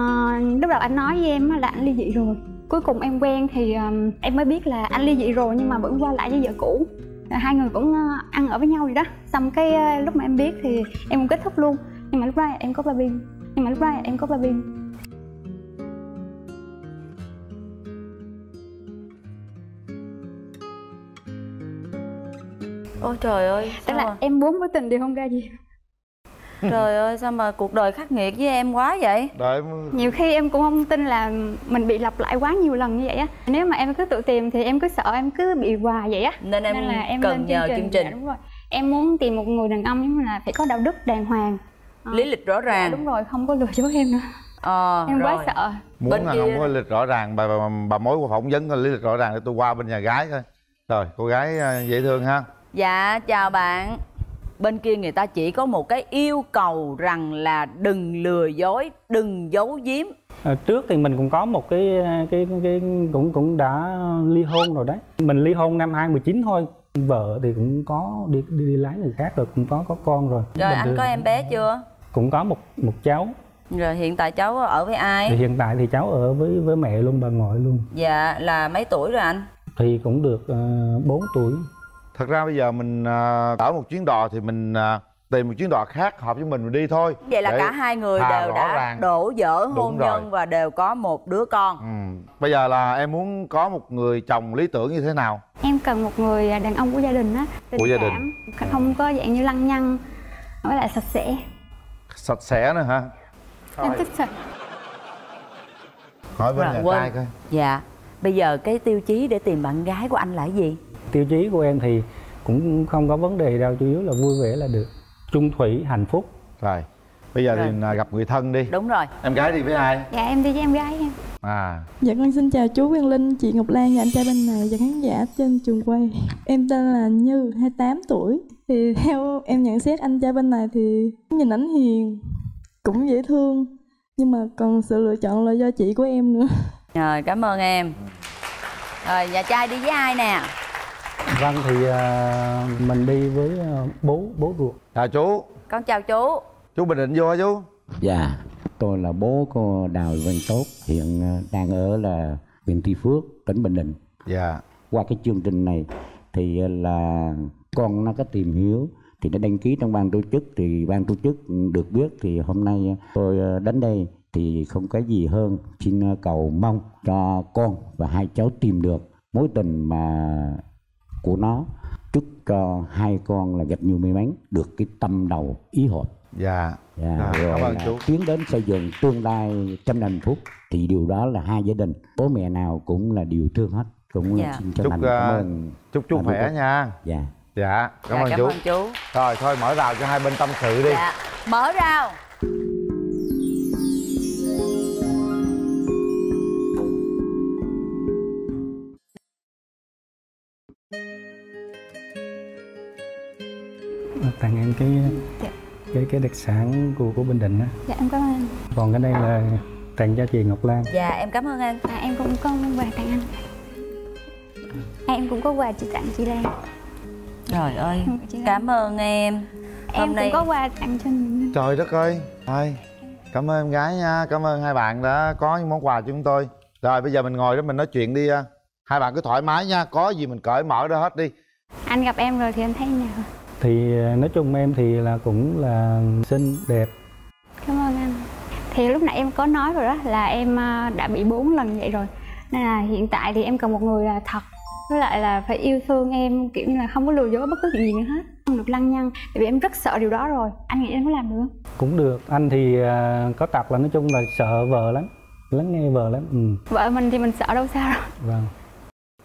Speaker 9: lúc đầu anh nói với em là anh ly dị rồi. Cuối cùng em quen thì um, em mới biết là anh ly dị rồi nhưng mà vẫn qua lại với vợ cũ. Hai người cũng ăn ở với nhau gì đó. Xong cái lúc mà em biết thì em cũng kết thúc luôn. Nhưng mà lúc đó em có baby nhưng mà lúc đó em có baby
Speaker 10: ôi trời ơi
Speaker 9: tức là
Speaker 10: mà...
Speaker 9: em bốn mối tình đều không ra gì.
Speaker 10: Trời ơi sao mà cuộc đời khắc nghiệt với em quá vậy?
Speaker 2: Đợi...
Speaker 9: nhiều khi em cũng không tin là mình bị lặp lại quá nhiều lần như vậy á. Nếu mà em cứ tự tìm thì em cứ sợ em cứ bị hoài vậy á.
Speaker 10: Nên em,
Speaker 9: nên là em
Speaker 10: cần nhờ chương trình
Speaker 9: dạ, đúng rồi. Em muốn tìm một người đàn ông nhưng mà phải có đạo đức đàng hoàng.
Speaker 10: À. lý lịch rõ ràng.
Speaker 9: dạ, đúng rồi không có lừa dối em nữa.
Speaker 10: À,
Speaker 9: em
Speaker 10: rồi.
Speaker 9: quá sợ.
Speaker 2: Muốn bên là kia... không có lịch rõ ràng bà, bà, bà mối của phỏng vấn có lý lịch rõ ràng để tôi qua bên nhà gái thôi rồi cô gái dễ thương ha
Speaker 10: dạ chào bạn. Bên kia người ta chỉ có một cái yêu cầu rằng là đừng lừa dối đừng giấu giếm.
Speaker 11: À, trước thì mình cũng có một cái cái cái cũng cũng đã ly hôn rồi đấy. Mình ly hôn năm 2019 thôi. Vợ thì cũng có đi đi, đi lái người khác rồi cũng có có con rồi.
Speaker 10: Rồi anh thường. có em bé chưa?
Speaker 11: Cũng có một một cháu.
Speaker 10: Rồi hiện tại cháu ở với ai?
Speaker 11: Thì hiện tại thì cháu ở với với mẹ luôn bà ngoại luôn.
Speaker 10: Dạ là mấy tuổi rồi anh?
Speaker 11: Thì cũng được uh, 4 tuổi
Speaker 2: thật ra bây giờ mình uh, ở một chuyến đò thì mình uh, tìm một chuyến đò khác hợp với mình mình đi thôi.
Speaker 10: Vậy là cả hai người đều đã ràng. đổ dở hôn nhân và đều có một đứa con.
Speaker 2: Ừ. bây giờ là em muốn có một người chồng lý tưởng như thế nào?
Speaker 9: Em cần một người đàn ông của gia đình á
Speaker 2: của gia đình.
Speaker 9: không có dạng như lăng nhăng với lại sạch sẽ.
Speaker 2: Sạch sẽ nữa hả?
Speaker 9: Em thích sạch.
Speaker 2: Hỏi bên Rồi, nhà trai coi.
Speaker 10: Dạ bây giờ cái tiêu chí để tìm bạn gái của anh là gì
Speaker 11: tiêu chí của em thì cũng không có vấn đề đâu chủ yếu là vui vẻ là được. Chung thủy hạnh phúc.
Speaker 2: Rồi bây giờ rồi. thì gặp người thân đi.
Speaker 10: Đúng rồi.
Speaker 2: Em gái đi với ai?
Speaker 9: Dạ em đi với em gái em.
Speaker 2: À.
Speaker 12: Dạ con xin chào chú Quyên Linh chị Ngọc Lan và anh trai bên này và khán giả trên trường quay. Em tên là Như 28 tuổi. Thì theo em nhận xét anh trai bên này thì nhìn ảnh hiền cũng dễ thương nhưng mà còn sự lựa chọn là do chị của em nữa.
Speaker 10: Rồi cảm ơn em. Rồi nhà trai đi với ai nè
Speaker 11: vâng thì uh, mình đi với uh, bố bố ruột.
Speaker 2: Chào chú.
Speaker 10: Con chào chú.
Speaker 2: Chú bình định vô hả chú?
Speaker 13: Dạ tôi là bố của đào văn tốt hiện đang ở là huyện tuy phước tỉnh bình định.
Speaker 2: Dạ.
Speaker 13: Qua cái chương trình này thì là con nó có tìm hiểu thì nó đăng ký trong ban tổ chức thì ban tổ chức được biết thì hôm nay tôi đến đây thì không có gì hơn xin cầu mong cho con và hai cháu tìm được mối tình mà của nó. Chúc cho hai con là gặp nhiều may mắn được cái tâm đầu ý hợp.
Speaker 2: Dạ.
Speaker 13: Dạ rồi, rồi
Speaker 2: cảm ơn chú.
Speaker 13: tiến đến xây dựng tương lai trăm năm phút thì điều đó là hai gia đình bố mẹ nào cũng là điều thương hết. Cũng
Speaker 10: dạ.
Speaker 13: xin chân
Speaker 2: chúc,
Speaker 13: thành cảm ơn
Speaker 2: chúc chú khỏe nha.
Speaker 13: Dạ.
Speaker 2: Dạ cảm,
Speaker 10: dạ,
Speaker 2: ơn,
Speaker 10: cảm
Speaker 2: chú.
Speaker 10: ơn chú.
Speaker 2: Rồi thôi mở rào cho hai bên tâm sự đi.
Speaker 10: Dạ mở rào
Speaker 11: tặng em cái dạ. cái cái đặc sản của của Bình Định á.
Speaker 9: Dạ em cảm ơn.
Speaker 11: Còn cái đây là tặng cho chị Ngọc Lan.
Speaker 10: Dạ em cảm ơn anh.
Speaker 9: À, em cũng có quà tặng anh. À, em cũng có quà chị tặng chị Lan.
Speaker 10: Trời ơi, cảm ơn em.
Speaker 9: Em Hôm nay... cũng có quà tặng cho mình.
Speaker 2: Trời đất ơi, thôi cảm ơn em gái nha, cảm ơn hai bạn đã có những món quà cho chúng tôi. Rồi bây giờ mình ngồi đó mình nói chuyện đi Hai bạn cứ thoải mái nha, có gì mình cởi mở ra hết đi.
Speaker 9: Anh gặp em rồi thì anh thấy nào?
Speaker 11: Thì à, nói chung em thì là cũng là xinh đẹp.
Speaker 9: Cảm ơn anh. Thì lúc nãy em có nói rồi đó là em à, đã bị bốn lần vậy rồi. Nên là hiện tại thì em cần một người là thật. Với lại là phải yêu thương em kiểu như là không có lừa dối bất cứ chuyện gì nữa hết. Không được lăng nhăng tại vì em rất sợ điều đó rồi. Anh nghĩ em có làm được không?
Speaker 11: Cũng được. Anh thì uh, có tật là nói chung là sợ vợ lắm. Lắng nghe vợ lắm ừ.
Speaker 9: vợ mình thì mình sợ đâu sao rồi
Speaker 11: vâng.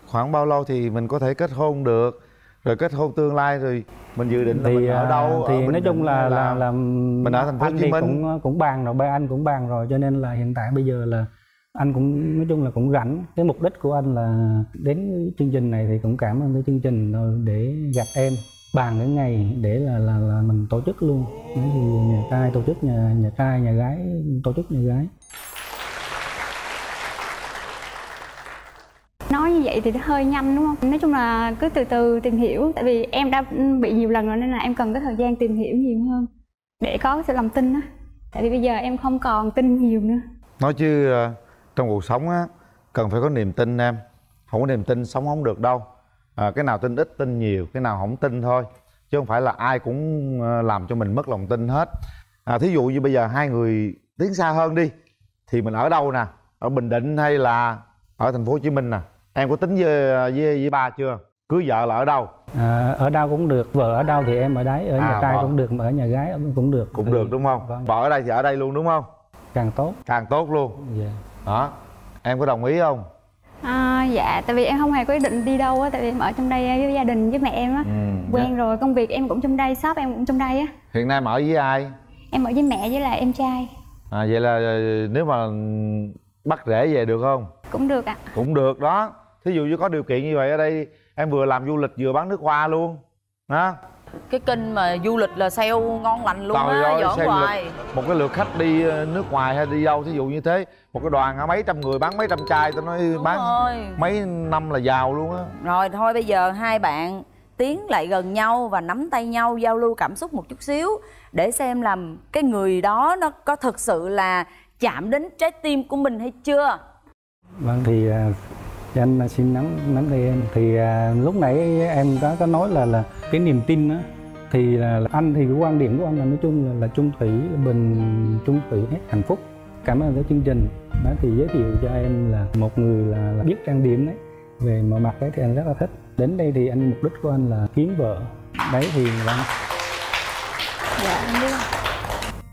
Speaker 2: Khoảng bao lâu thì mình có thể kết hôn được? Rồi kết hôn tương lai rồi mình dự định là
Speaker 11: thì
Speaker 2: mình ở
Speaker 11: à,
Speaker 2: đâu
Speaker 11: thì
Speaker 2: ở
Speaker 11: nói chung là là là
Speaker 2: mình ở thành phố Hồ
Speaker 11: anh
Speaker 2: Chí
Speaker 11: thì
Speaker 2: Minh?
Speaker 11: cũng cũng bàn rồi ba anh cũng bàn rồi cho nên là hiện tại bây giờ là anh cũng nói chung là cũng rảnh. Cái mục đích của anh là đến chương trình này thì cũng cảm ơn cái chương trình để gặp em bàn cái ngày để là là là mình tổ chức luôn. Đấy thì nhà trai tổ chức nhà nhà trai nhà gái tổ chức nhà gái
Speaker 9: nói như vậy thì nó hơi nhanh đúng không? Nói chung là cứ từ từ tìm hiểu tại vì em đã bị nhiều lần rồi nên là em cần cái thời gian tìm hiểu nhiều hơn để có cái sự lòng tin á. Tại vì bây giờ em không còn tin nhiều nữa.
Speaker 2: Nói chứ ờ, trong cuộc sống á cần phải có niềm tin em. Không có niềm tin sống không được đâu. À, cái nào tin ít tin nhiều cái nào không tin thôi. Chứ không phải là ai cũng ờ, làm cho mình mất lòng tin hết. À, thí dụ như bây giờ hai người tiến xa hơn đi thì mình ở đâu nè? Ở bình định hay là ở thành phố hồ chí minh nè? Em có tính với với, với ba chưa? Cưới vợ là ở đâu?
Speaker 11: À, ở đâu cũng được vợ ở đâu thì em ở đấy ở nhà
Speaker 2: À,
Speaker 11: trai
Speaker 2: vợ.
Speaker 11: cũng được mà ở nhà gái cũng được.
Speaker 2: Cũng
Speaker 11: Thì-
Speaker 2: được đúng không?
Speaker 11: Vâng.
Speaker 2: vợ ở đây thì ở đây luôn đúng không?
Speaker 11: Càng tốt.
Speaker 2: Càng tốt luôn.
Speaker 11: Dạ.
Speaker 2: Đó em có đồng ý không?
Speaker 9: À, dạ tại vì em không hề có ý định đi đâu á tại vì em ở trong đây với gia đình với mẹ em á.
Speaker 2: Ừ.
Speaker 9: quen rồi công việc em cũng trong đây shop em cũng trong đây á.
Speaker 2: Hiện nay em ở với ai?
Speaker 9: Em ở với mẹ với lại em trai.
Speaker 2: À, vậy là ờ, nếu mà bắt rễ về được không?
Speaker 9: Cũng được ạ.
Speaker 2: Cũng được đó thí dụ như có điều kiện như vậy ở đây em vừa làm du lịch vừa bán nước hoa luôn đó
Speaker 10: cái kênh mà du lịch là sale ngon lành luôn á giỡn hoài.
Speaker 2: Một cái lượt khách đi ờ, nước ngoài hay đi đâu thí dụ như thế. Một cái đoàn hả mấy trăm người bán mấy trăm chai tao nói bán
Speaker 10: rồi.
Speaker 2: mấy năm là giàu luôn á.
Speaker 10: Rồi thôi bây giờ hai bạn tiến lại gần nhau và nắm tay nhau giao lưu cảm xúc một chút xíu để xem làm cái người đó nó có thực sự là chạm đến trái tim của mình hay chưa.
Speaker 11: Vâng thì thì anh à, xin nắm nắm tay em. Thì à, lúc nãy em có có nói là là cái niềm tin á thì là, là anh thì cái quan điểm của anh là nói chung là, là chung thủy là bình chung thủy hết hạnh phúc. Cảm ơn cái chương trình. Đó thì giới thiệu cho em là một người là, là biết trang điểm đấy về mọi mặt đấy thì anh rất là thích. Đến đây thì anh mục đích của anh là kiếm vợ. Đấy thì anh.
Speaker 9: Dạ anh biết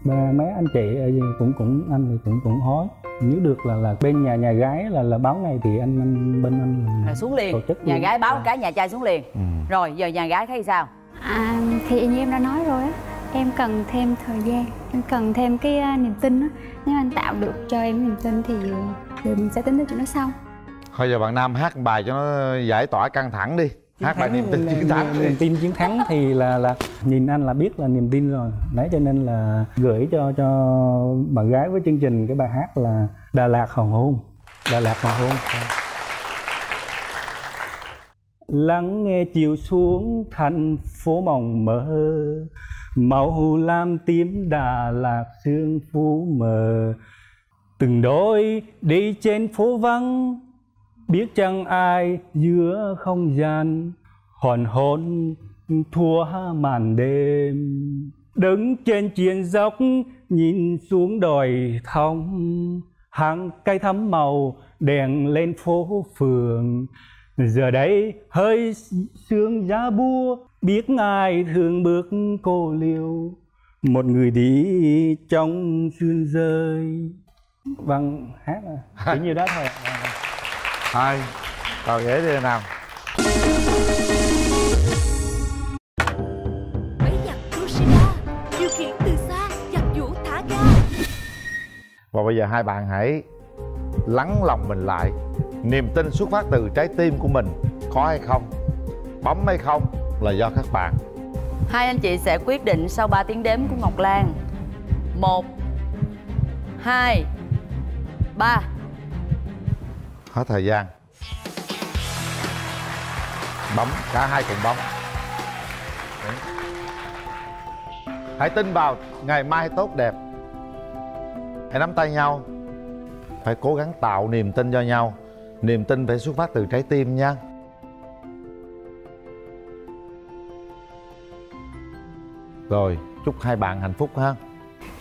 Speaker 11: mấy anh chị gì cũng cũng anh thì cũng cũng hỏi nếu được là là bên nhà nhà gái là là báo ngày thì anh, anh bên anh là
Speaker 10: là xuống liền.
Speaker 11: tổ chức
Speaker 10: nhà gái báo
Speaker 11: Dạ.
Speaker 10: cái nhà trai xuống liền. Rồi giờ nhà gái thấy sao?
Speaker 9: À, thì như em đã nói rồi á em cần thêm thời gian em cần thêm cái à, niềm tin á. Nếu anh tạo được cho em niềm tin thì thì mình sẽ tính tới chuyện đó sau.
Speaker 2: Thôi giờ bạn nam hát bài cho nó giải tỏa căng thẳng đi hát bài niềm tin chiến thắng.
Speaker 11: Niềm tin chiến thắng thì là là nhìn anh là biết là niềm tin rồi. Đấy cho nên là gửi cho cho bạn gái với chương trình cái bài hát là Đà Lạt hoàng hôn. Đà Lạt hoàng hôn. Lắng nghe chiều xuống thành phố mộng mơ màu lam tím Đà Lạt sương phú mờ. Từng đôi đi trên phố vắng biết chẳng ai giữa không gian hòn hôn thua màn đêm? Đứng trên chiến dốc, nhìn xuống đồi thông hàng cây thắm màu đèn lên phố phường. Giờ đây hơi sương giá bua biết ai thường bước cô liêu một người đi trong sương rơi. Vâng hát à. Chỉ như đó thôi
Speaker 2: thôi rồi dễ đi nào. Và bây giờ hai bạn hãy lắng lòng mình lại. Niềm tin xuất phát từ trái tim của mình có hay không bấm hay không là do các bạn.
Speaker 10: Hai anh chị sẽ quyết định sau 3 tiếng đếm của ngọc lan. Một hai ba
Speaker 2: hết thời gian. Bấm cả hai cùng bấm Đấy. hãy tin vào ngày mai tốt đẹp. Hãy nắm tay nhau. Phải cố gắng tạo niềm tin cho nhau. Niềm tin phải xuất phát từ trái tim nha. Rồi chúc hai bạn hạnh phúc ha.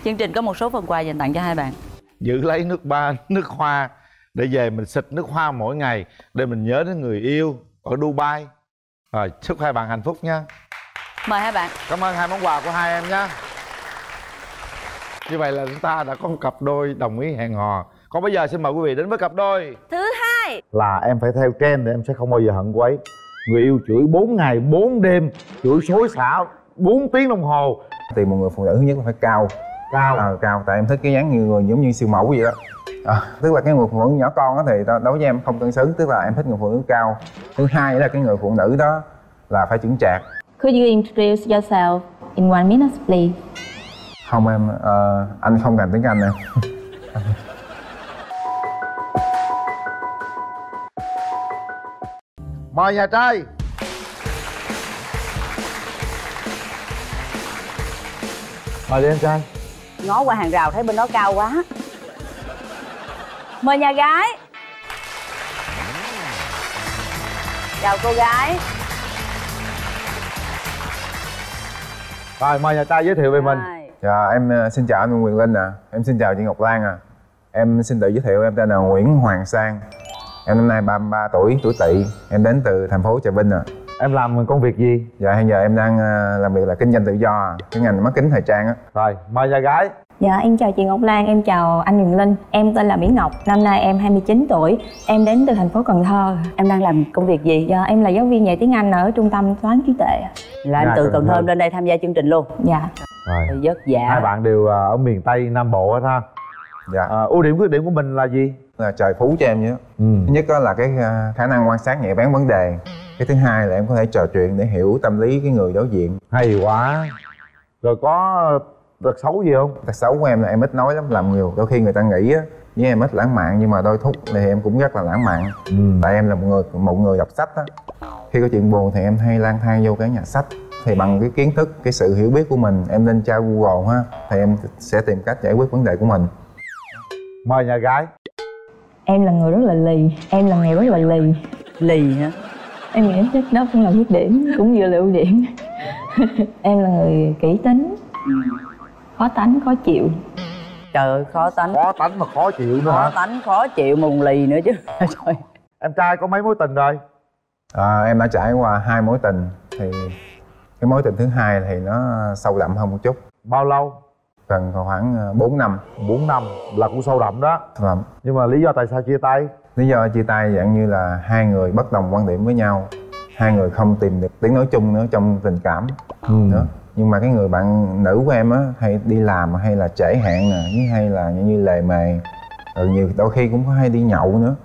Speaker 10: Chương trình có một số phần quà dành tặng cho hai bạn.
Speaker 2: Giữ lấy nước ba nước hoa để về mình xịt nước hoa mỗi ngày để mình nhớ đến người yêu ở Dubai. Rồi chúc hai bạn hạnh phúc nha.
Speaker 10: Mời hai bạn.
Speaker 2: Cảm ơn hai món quà của hai em nhé như vậy là chúng ta đã có một cặp đôi đồng ý hẹn hò. Còn bây giờ xin mời quý vị đến với cặp đôi.
Speaker 10: Thứ hai.
Speaker 2: Là em phải theo trend thì em sẽ không bao giờ hận cô ấy. Người yêu chửi 4 ngày 4 đêm chửi xối xả 4 tiếng đồng hồ.
Speaker 14: Thì một người phụ nữ thứ nhất là phải cao.
Speaker 2: Cao.
Speaker 14: À, cao. Tại em thích cái dáng như người giống như siêu mẫu vậy đó à, tức là cái người phụ nữ nhỏ con đó thì đối với em không tương xứng tức là em thích người phụ nữ cao. Thứ hai là cái người phụ nữ đó là phải chững chạc.
Speaker 15: Could you introduce yourself in one minute, please?
Speaker 14: không em ờ, anh không cần tiếng anh nè
Speaker 2: mời nhà trai. Mời đi em trai.
Speaker 10: Ngó qua hàng rào thấy bên đó cao quá mời nhà gái. Chào cô gái.
Speaker 2: Rồi mời nhà trai giới thiệu về mình.
Speaker 14: Dạ em ờ, xin chào anh Quyền Linh à. Em xin chào chị Ngọc Lan à. Em xin tự giới thiệu em tên là Nguyễn Hoàng Sang. Em năm nay 33 tuổi tuổi Tỵ. Em đến từ thành phố Trà Vinh à.
Speaker 2: Em làm công việc gì?
Speaker 14: Dạ hiện giờ em đang ờ, làm việc là kinh doanh tự do à, cái ngành mắt kính thời trang á.
Speaker 2: Rồi mời nhà gái
Speaker 15: Dạ, em chào chị Ngọc Lan, em chào anh Huyền Linh. Em tên là Mỹ Ngọc, năm nay em 29 tuổi. Em đến từ thành phố Cần Thơ.
Speaker 10: Em đang làm công việc gì?
Speaker 15: Dạ, em là giáo viên dạy tiếng Anh ở trung tâm toán trí tuệ.
Speaker 10: Là em
Speaker 2: Dạ,
Speaker 10: từ
Speaker 2: Cần
Speaker 10: Cần
Speaker 2: Thơ.
Speaker 10: Lên đây tham gia chương trình luôn.
Speaker 15: Dạ.
Speaker 2: Rồi.
Speaker 10: Thì vất vả.
Speaker 2: Hai bạn đều à, ở miền tây nam bộ hết ha?
Speaker 14: Dạ.
Speaker 2: À, ưu điểm khuyết điểm của mình là gì?
Speaker 14: Là trời phú cho em nhé.
Speaker 2: Ừ.
Speaker 14: thứ nhất đó là cái ờ, khả năng quan sát nhạy bén vấn đề. Cái thứ hai là em có thể trò chuyện để hiểu tâm lý cái người đối diện.
Speaker 2: Hay quá. Rồi có tật xấu gì không?
Speaker 14: Tật xấu của em là em ít nói lắm làm nhiều. Đôi khi người ta nghĩ á với em ít lãng mạn nhưng mà đôi thúc thì em cũng rất là lãng mạn.
Speaker 2: Ừ.
Speaker 14: tại em là một người một người đọc sách á. Khi có chuyện buồn thì em hay lang thang vô cái nhà sách. Thì bằng cái kiến thức cái sự hiểu biết của mình em lên tra google ha thì em sẽ tìm cách giải quyết vấn đề của mình.
Speaker 2: Mời nhà gái.
Speaker 15: Em là người rất là lì Em là người rất là lì.
Speaker 10: Lì hả?
Speaker 15: Em nghĩ chắc đó cũng là khuyết điểm, cũng vừa là ưu điểm. Em là người kỹ tính Khó tánh, khó chịu.
Speaker 10: Trời ơi, khó tánh.
Speaker 2: Khó tánh mà khó chịu nữa
Speaker 10: Khó
Speaker 2: hả?
Speaker 10: tánh, khó chịu, mùng lì nữa chứ. Trời
Speaker 2: em trai có mấy mối tình rồi?
Speaker 14: À, em đã trải qua hai mối tình thì cái mối tình thứ hai thì nó sâu đậm hơn một chút.
Speaker 2: Bao lâu?
Speaker 14: Gần khoảng 4 năm.
Speaker 2: 4 năm là cũng sâu đậm đó.
Speaker 14: Vâng.
Speaker 2: nhưng mà lý do tại sao chia tay?
Speaker 14: Lý do chia tay dạng như là hai người bất đồng quan điểm với nhau. Hai người không tìm được tiếng nói chung nữa trong tình cảm.
Speaker 2: Ừ.
Speaker 14: nữa nhưng mà cái người bạn nữ của em á hay đi làm hay là trễ hẹn nè với hay là như, như lề mề. Rồi nhiều đôi khi cũng có hay đi nhậu nữa.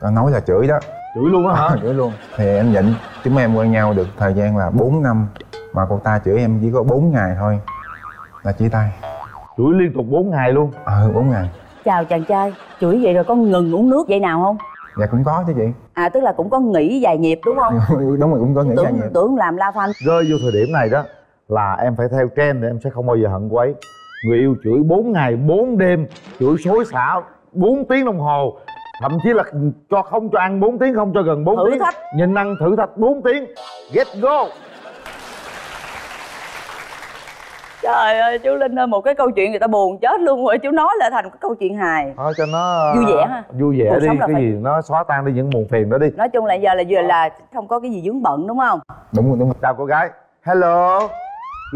Speaker 14: Có nói là chửi đó.
Speaker 2: Chửi luôn á hả?
Speaker 14: Chửi luôn. Thì em nhịn. Chúng em quen nhau được thời gian là 4 năm mà cô ta chửi em chỉ có 4 ngày thôi. Là chia tay.
Speaker 2: Chửi liên tục 4 ngày luôn.
Speaker 14: Ờ 4 ngày.
Speaker 10: Chào chàng trai Chửi vậy rồi có ngừng uống nước vậy nào không?
Speaker 14: dạ cũng có chứ chị.
Speaker 10: À tức là cũng có nghỉ vài nhịp đúng không?
Speaker 14: đúng rồi cũng có nghĩ ra
Speaker 10: tưởng,
Speaker 14: nhiều
Speaker 10: tưởng làm la phanh.
Speaker 2: Rơi vô thời điểm này đó là em phải theo trend thì em sẽ không bao giờ hận cô ấy. Người yêu chửi 4 ngày 4 đêm chửi xối xả 4 tiếng đồng hồ thậm chí là cho không cho ăn 4 tiếng không cho gần 4
Speaker 10: Thử
Speaker 2: tiếng.
Speaker 10: thách.
Speaker 2: nhìn ăn thử thách 4 tiếng. Get go.
Speaker 10: Trời ơi chú Linh ơi một cái câu chuyện người ta buồn chết luôn. Rồi Chú nói lại thành cái câu chuyện hài.
Speaker 2: Thôi cho nó
Speaker 10: Vui vẻ ha.
Speaker 2: vui vẻ
Speaker 10: Cuộc
Speaker 2: đi cái
Speaker 10: phải-
Speaker 2: gì nó xóa tan đi những buồn phiền đó đi.
Speaker 10: Nói chung là giờ là vừa là không có cái gì vướng bận đúng không?
Speaker 14: đúng rồi đúng rồi.
Speaker 2: Chào cô gái. Hello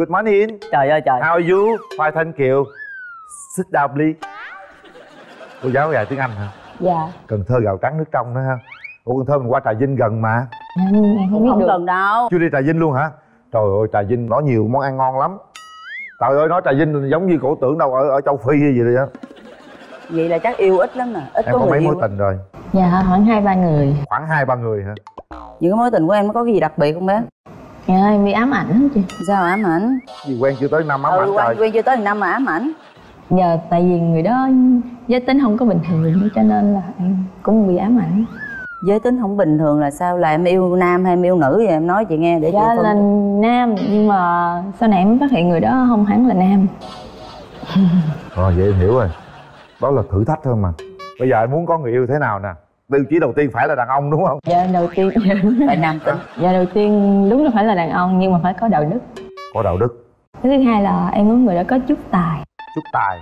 Speaker 2: good morning.
Speaker 10: Trời ơi trời.
Speaker 2: How are you? Fine thank you sit down please cô giáo dạy tiếng anh hả?
Speaker 15: Dạ.
Speaker 2: Cần thơ gạo trắng nước trong đó ha. Ủa cần thơ mình qua trà vinh gần mà.
Speaker 15: Em không
Speaker 10: không
Speaker 15: được.
Speaker 10: cần đâu.
Speaker 2: Chưa đi trà vinh luôn hả? Trời ơi trà vinh nó nhiều món ăn ngon lắm. Trời ơi nói trà vinh giống như cổ tưởng đâu ở ở châu phi hay gì vậy đó.
Speaker 10: Vậy là chắc yêu ít lắm nè Ít
Speaker 2: em
Speaker 10: có
Speaker 2: có
Speaker 10: người
Speaker 2: mấy mối tình rồi?
Speaker 15: Dạ khoảng hai ba người.
Speaker 2: Khoảng hai ba người hả?
Speaker 10: Những cái mối tình của em nó có cái gì đặc biệt không bé?
Speaker 15: Dạ em bị ám ảnh lắm chị.
Speaker 10: Sao ám ảnh?
Speaker 2: gì quen chưa tới năm ám
Speaker 10: Ừ
Speaker 2: ảnh
Speaker 10: quen,
Speaker 2: trời.
Speaker 10: quen chưa tới năm mà ám ảnh.
Speaker 15: Giờ tại vì người đó giới tính không có bình thường cho nên là em cũng bị ám ảnh.
Speaker 10: Giới tính không bình thường là sao? Là em yêu nam hay em yêu nữ vậy? Em nói chị nghe để chị
Speaker 15: Dạ
Speaker 10: phân
Speaker 15: là nam nhưng mà sau này em phát hiện người đó không hẳn là nam.
Speaker 2: Rồi vậy em hiểu rồi. Đó là thử thách thôi mà. Bây giờ em muốn có người yêu thế nào nè tiêu chí đầu tiên phải là đàn ông đúng không?
Speaker 15: Dạ đầu tiên.
Speaker 10: Tại nam tính.
Speaker 15: Dạ đầu tiên đúng là phải là đàn ông nhưng mà phải có đạo đức.
Speaker 2: Có đạo đức.
Speaker 15: Cái thứ hai là em muốn người đó có chút tài.
Speaker 2: Chút tài.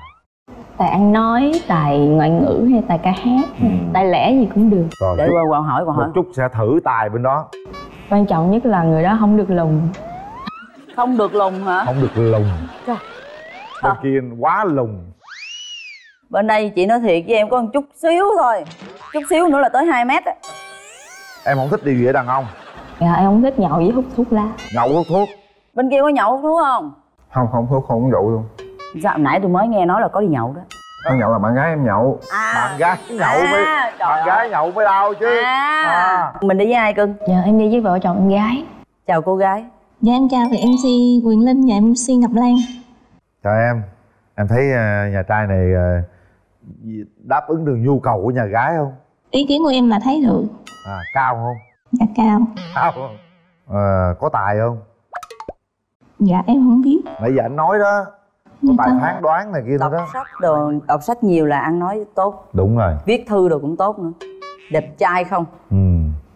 Speaker 15: Tài ăn nói, tài ngoại ngữ hay tài ca hát hay Tài lẻ gì cũng được.
Speaker 2: Rồi
Speaker 10: Để qua qua hỏi qua hỏi.
Speaker 2: một chút sẽ thử tài bên đó.
Speaker 15: Quan trọng nhất là người đó không được lùn
Speaker 10: Không được lùng hả?
Speaker 2: không được lùng.
Speaker 10: Trời.
Speaker 2: bên kia quá lùng.
Speaker 10: Bên đây chị nói thiệt với em có một chút xíu thôi Chút xíu nữa là tới 2 mét á.
Speaker 2: Em không thích điều gì ở đàn ông.
Speaker 15: Dạ em không thích nhậu với hút thuốc lá.
Speaker 2: Nhậu hút thuốc.
Speaker 10: Bên kia có nhậu hút thuốc không?
Speaker 14: Không không thuốc không uống rượu luôn.
Speaker 10: Sao nãy tôi mới nghe nói là có đi nhậu đó.
Speaker 14: Con nhậu là bạn gái em nhậu.
Speaker 10: À.
Speaker 2: Bạn gái nhậu
Speaker 10: à,
Speaker 2: mới bạn gái nhậu mới đau chứ.
Speaker 10: À.
Speaker 2: À.
Speaker 10: mình đi với ai cưng?
Speaker 15: Dạ em đi với vợ chồng em gái.
Speaker 10: Chào cô gái.
Speaker 12: Dạ em chào thì MC Quyền Linh và MC Ngọc Lan.
Speaker 2: Chào em. Em thấy ờ, nhà trai này ờ, đáp ứng được nhu cầu của nhà gái không?
Speaker 12: Ý kiến của em là thấy được.
Speaker 2: À cao không?
Speaker 12: Dạ cao.
Speaker 2: Cao không? Ờ, có tài không?
Speaker 12: Dạ em không biết.
Speaker 2: Nãy giờ anh nói đó. Có tài phán đoán này kia thôi
Speaker 10: đọc
Speaker 2: đó
Speaker 10: sách đồ đọc sách nhiều là ăn nói tốt.
Speaker 2: Đúng rồi.
Speaker 10: Viết thư đồ cũng tốt nữa. Đẹp trai không?
Speaker 2: Ừ.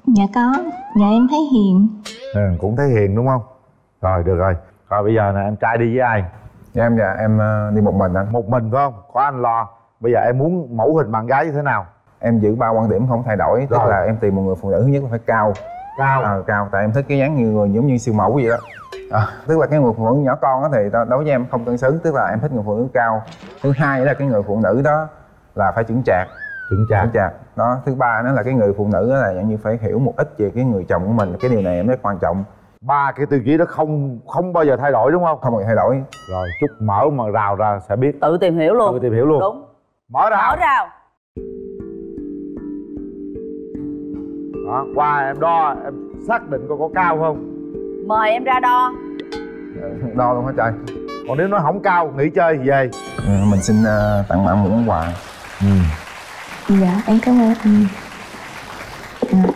Speaker 12: Dạ có. Dạ em thấy hiền.
Speaker 2: Ừ, cũng thấy hiền đúng không? Rồi được rồi. Rồi bây giờ nè em trai đi với ai?
Speaker 14: Dạ em dạ em ờ, đi một mình anh.
Speaker 2: Một mình phải không? Có anh lo bây giờ em muốn mẫu hình bạn gái như thế nào?
Speaker 14: Em giữ ba quan điểm không thay đổi tức là em tìm một người phụ nữ thứ nhất là phải cao.
Speaker 2: Cao.
Speaker 14: À, cao tại em thích cái dáng như người giống như siêu mẫu vậy đó. À, tức là cái người phụ nữ nhỏ con đó thì đó- đối với em không cân xứng tức là em thích người phụ nữ cao. Thứ hai là cái người phụ nữ đó là phải chững chạc
Speaker 2: chững chạc
Speaker 14: chững chạc đó thứ ba nữa là cái người phụ nữ đó là dạng như phải hiểu một ít về cái người chồng của mình. Cái điều này em rất quan trọng.
Speaker 2: Ba cái tiêu chí đó không không bao giờ thay đổi đúng không?
Speaker 14: Không bao giờ thay đổi.
Speaker 2: Rồi chút mở mà rào ra sẽ biết.
Speaker 10: Tự tìm hiểu luôn.
Speaker 2: Tự tìm hiểu luôn.
Speaker 10: Đúng
Speaker 2: mở rào.
Speaker 10: Mở rào.
Speaker 2: Đó qua em đo em xác định coi có cao không.
Speaker 10: Mời em ra đo.
Speaker 14: Đo luôn hả trời?
Speaker 2: Còn nếu nó không cao nghỉ chơi về.
Speaker 14: Ừ, mình xin ờ, tặng bạn một món quà.
Speaker 2: Ừ.
Speaker 15: Dạ em cảm ơn anh.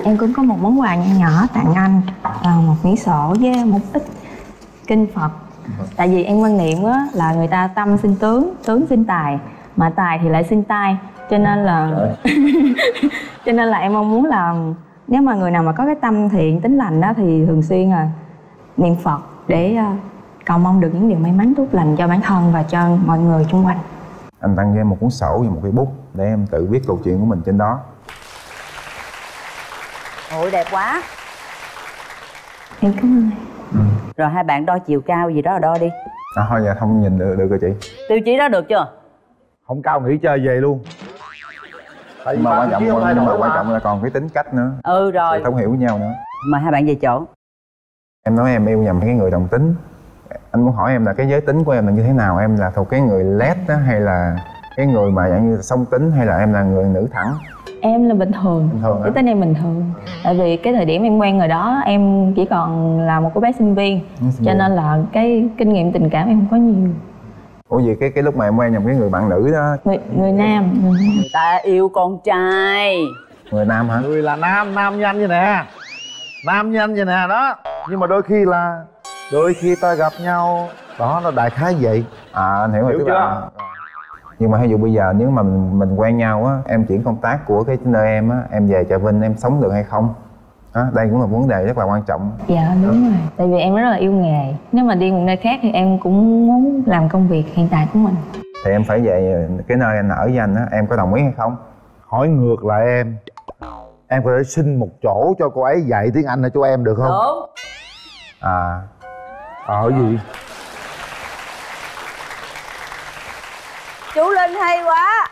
Speaker 15: Em cũng có một món quà nhỏ nhỏ tặng anh à, Một quyển sổ với một ít kinh Phật. Tại vì em quan niệm á, là người ta tâm sinh tướng, tướng sinh tài Mà tài thì lại sinh tai. Cho nên là Cho nên là em mong muốn là Nếu mà người nào mà có cái tâm thiện, tính lành đó Thì thường xuyên là niệm Phật để à, cầu mong được những điều may mắn tốt lành cho bản thân và cho mọi người xung quanh.
Speaker 14: Anh tặng cho em một cuốn sổ và một cây bút để em tự viết câu chuyện của mình trên đó.
Speaker 10: Ôi đẹp quá.
Speaker 15: Em cảm ơn
Speaker 10: rồi hai bạn đo chiều cao gì đó là đo đi.
Speaker 14: À, thôi dạ không nhìn được được rồi chị.
Speaker 10: Tiêu chí đó được chưa
Speaker 2: không cao nghỉ chơi về luôn. Tại
Speaker 14: mà quan trọng
Speaker 2: không
Speaker 14: mà quan
Speaker 2: mà.
Speaker 14: trọng là còn cái tính cách nữa.
Speaker 10: Ừ rồi.
Speaker 14: Thấu hiểu với nhau nữa.
Speaker 10: Mời hai bạn về chỗ?
Speaker 14: Em nói em yêu nhầm cái người đồng tính. Anh muốn hỏi em là cái giới tính của em là như thế nào? Em là thuộc cái người lét á hay là cái người mà dạng như song tính hay là em là người nữ thẳng?
Speaker 15: Em là bình thường,
Speaker 14: Bình thường
Speaker 15: cái tên em bình thường. Tại vì cái thời điểm em quen người đó em chỉ còn là một cô bé sinh viên.
Speaker 14: Sinh
Speaker 15: Cho nên là cái kinh nghiệm tình cảm em không có nhiều
Speaker 14: ủa gì cái cái lúc mà em quen nhầm cái người bạn nữ đó?
Speaker 15: Người, người nam người
Speaker 10: ta yêu con trai.
Speaker 14: Người nam hả?
Speaker 2: Người là nam nam nhanh vậy nè. Nam nhanh vậy nè đó. Nhưng mà đôi khi là đôi khi ta gặp nhau đó nó đại khái vậy.
Speaker 14: À anh hiểu rồi
Speaker 2: Hiểu
Speaker 14: tức là nhưng mà ví dụ bây giờ nếu mà mình, mình quen nhau á em chuyển công tác của cái nơi em á em về chợ vinh em sống được hay không đó, đây cũng là vấn đề rất là quan trọng.
Speaker 15: Dạ đúng rồi. Tại vì em rất là yêu nghề. Nếu mà đi một nơi khác thì em cũng muốn làm công việc hiện tại của mình.
Speaker 14: Thì em phải về cái nơi anh ở với anh á em có đồng ý hay không?
Speaker 2: Hỏi ngược lại em. Em có thể xin một chỗ cho cô ấy dạy tiếng anh ở chỗ em được không?
Speaker 10: Đúng.
Speaker 14: À.
Speaker 2: Ở gì?
Speaker 10: Chú linh hay quá.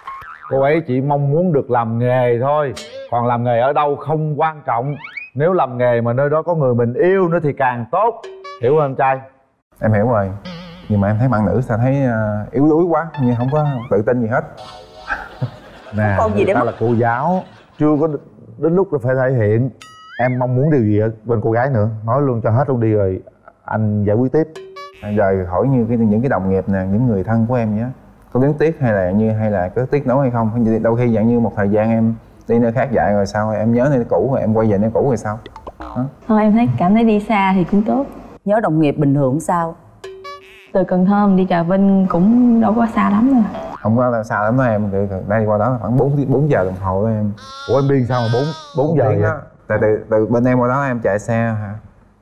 Speaker 2: Cô ấy chỉ mong muốn được làm nghề thôi. Còn làm nghề ở đâu không quan trọng nếu làm nghề mà nơi đó có người mình yêu nữa thì càng tốt. Hiểu không em trai?
Speaker 14: Em hiểu rồi. Nhưng mà em thấy bạn nữ sao thấy ờ, yếu đuối quá như không có tự tin gì hết.
Speaker 2: Nè
Speaker 10: còn gì để
Speaker 2: ta
Speaker 10: mà-
Speaker 2: là cô giáo chưa có đến lúc là phải thể hiện. Em mong muốn điều gì ở bên cô gái nữa? Nói luôn cho hết luôn đi rồi anh giải quyết tiếp.
Speaker 14: Giờ hỏi như cái những cái đồng nghiệp nè những người thân của em nhé. Có luyến tiếc hay là như hay là có tiếc nối hay không? Hay đôi khi dạng như một thời gian em đi nơi khác dạy rồi sao? Em nhớ nơi cũ rồi em quay về nơi cũ rồi sao? Đó.
Speaker 15: Thôi em thấy cảm thấy đi xa thì cũng tốt.
Speaker 10: Nhớ đồng nghiệp bình thường sao?
Speaker 15: Từ Cần Thơ mình đi Trà Vinh cũng đâu có xa lắm rồi
Speaker 14: không có xa lắm đó em từ đây qua đó khoảng 4, 4 giờ đồng hồ đó em.
Speaker 2: Ủa em đi sao mà bốn bốn giờ vậy?
Speaker 14: đó từ, từ, từ bên em qua đó em chạy xe hả?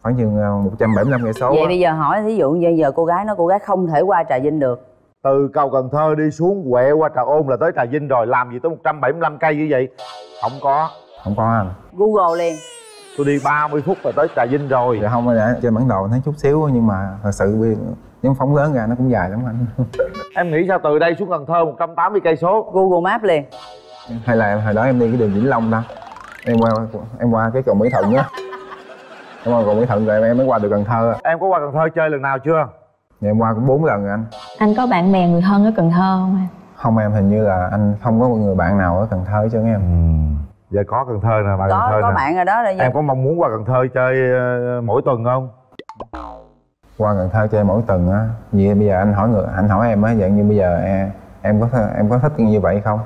Speaker 14: Khoảng chừng ờ, 175 cây số
Speaker 10: vậy
Speaker 14: á.
Speaker 10: bây giờ hỏi thí dụ như giờ cô gái nói cô gái không thể qua trà vinh được
Speaker 2: từ cầu cần thơ đi xuống quẹo qua trà ôn là tới trà vinh rồi. Làm gì tới 175 cây như vậy? Không có.
Speaker 14: Không có anh.
Speaker 10: Google liền.
Speaker 2: Tôi đi 30 phút là tới trà vinh rồi.
Speaker 14: Dạ không đã trên bản đồ thấy chút xíu nhưng mà thật sự nếu phóng lớn ra nó cũng dài lắm anh.
Speaker 2: Em nghĩ sao từ đây xuống cần thơ 180 cây số?
Speaker 10: Google maps liền.
Speaker 14: Hay là hồi đó em đi cái đường vĩnh long ta. Em qua em qua cái cầu mỹ thuận á. Đúng rồi còn Mỹ Thuận rồi em mới qua được Cần Thơ.
Speaker 2: Em có qua Cần Thơ chơi lần nào chưa
Speaker 14: dạ, em qua cũng bốn lần rồi anh.
Speaker 15: Anh có bạn bè người thân ở Cần Thơ không anh
Speaker 14: không em hình như là anh không có một người bạn nào ở Cần Thơ hết trơn em.
Speaker 2: Giờ có Cần Thơ nè bạn
Speaker 16: có
Speaker 2: Cần Thơ
Speaker 16: có
Speaker 2: nè.
Speaker 16: bạn rồi đó là giờ-
Speaker 2: em có mong muốn qua Cần Thơ chơi ờ, mỗi tuần không?
Speaker 14: Qua Cần Thơ chơi mỗi tuần á. Vì bây giờ anh hỏi người anh hỏi em á dạng như bây giờ em, em có em có thích như vậy không?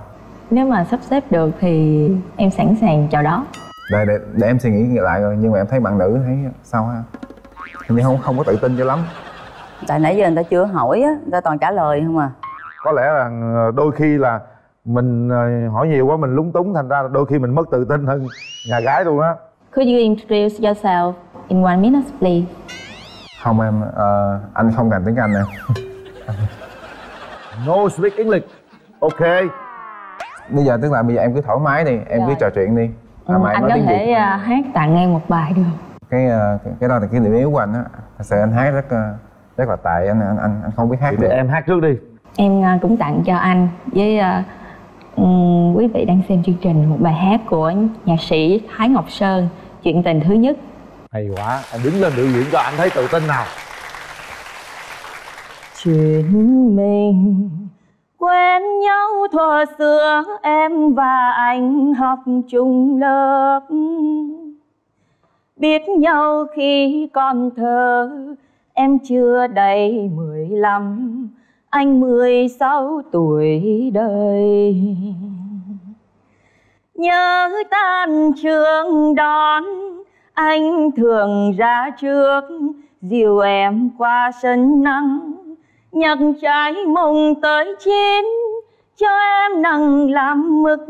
Speaker 15: Nếu mà sắp xếp được thì em sẵn sàng chào đó
Speaker 14: để, để, để em suy nghĩ lại rồi nhưng mà em thấy bạn nữ thấy sao ha? Hình như không không có tự tin cho lắm
Speaker 16: tại nãy giờ người ta chưa hỏi á người ta toàn trả lời không à.
Speaker 2: Có lẽ là đôi khi là mình ờ, hỏi nhiều quá mình lúng túng thành ra là đôi khi mình mất tự tin hơn nhà gái luôn á.
Speaker 15: Could you introduce yourself in one minute please?
Speaker 14: không em ờ, anh không cần tiếng Anh nè
Speaker 2: no speak English. Ok.
Speaker 14: Bây giờ tức là bây giờ em cứ thoải mái đi em cứ
Speaker 15: Rồi.
Speaker 14: trò chuyện đi.
Speaker 15: Ừ,
Speaker 14: À, mà em
Speaker 15: anh có thể à, hát tặng em một bài được.
Speaker 14: Cái ờ, cái, cái đó là cái điểm yếu của anh á. Thật sự anh hát rất ờ, rất là tệ anh anh anh, anh không biết hát
Speaker 2: để
Speaker 14: được.
Speaker 2: em hát trước đi.
Speaker 15: Em à, cũng tặng cho anh với ừm, quý vị đang xem chương trình một bài hát của nhạc sĩ Thái Ngọc Sơn chuyện tình thứ nhất.
Speaker 2: Hay quá em đứng lên biểu diễn cho anh thấy tự tin nào.
Speaker 10: Chuyện mình quen nhau thuở xưa em và anh học chung lớp. Biết nhau khi còn thơ em chưa đầy mười lăm, anh mười sáu tuổi đời. Nhớ tan trường đón, anh thường ra trước, dìu em qua sân nắng. Nhặt trái mồng tới chín, cho em nặng làm mực.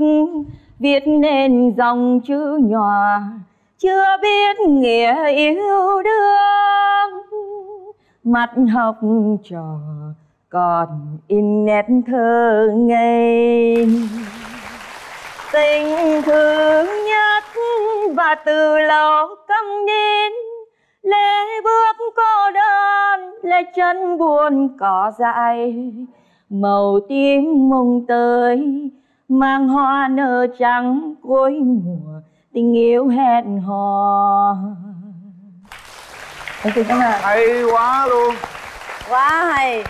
Speaker 10: Viết nên dòng chữ nhỏ, chưa biết nghĩa yêu đương mắt học trò, còn in nét thơ ngây. Tình thương nhất và từ lâu câm nín lê bước cô đơn lê chân buồn cỏ dại. Màu tím mông tới mang hoa nở trắng cuối mùa, tình yêu hẹn hò.
Speaker 16: Em xin cảm ơn.
Speaker 2: Hay quá luôn.
Speaker 16: Quá hay.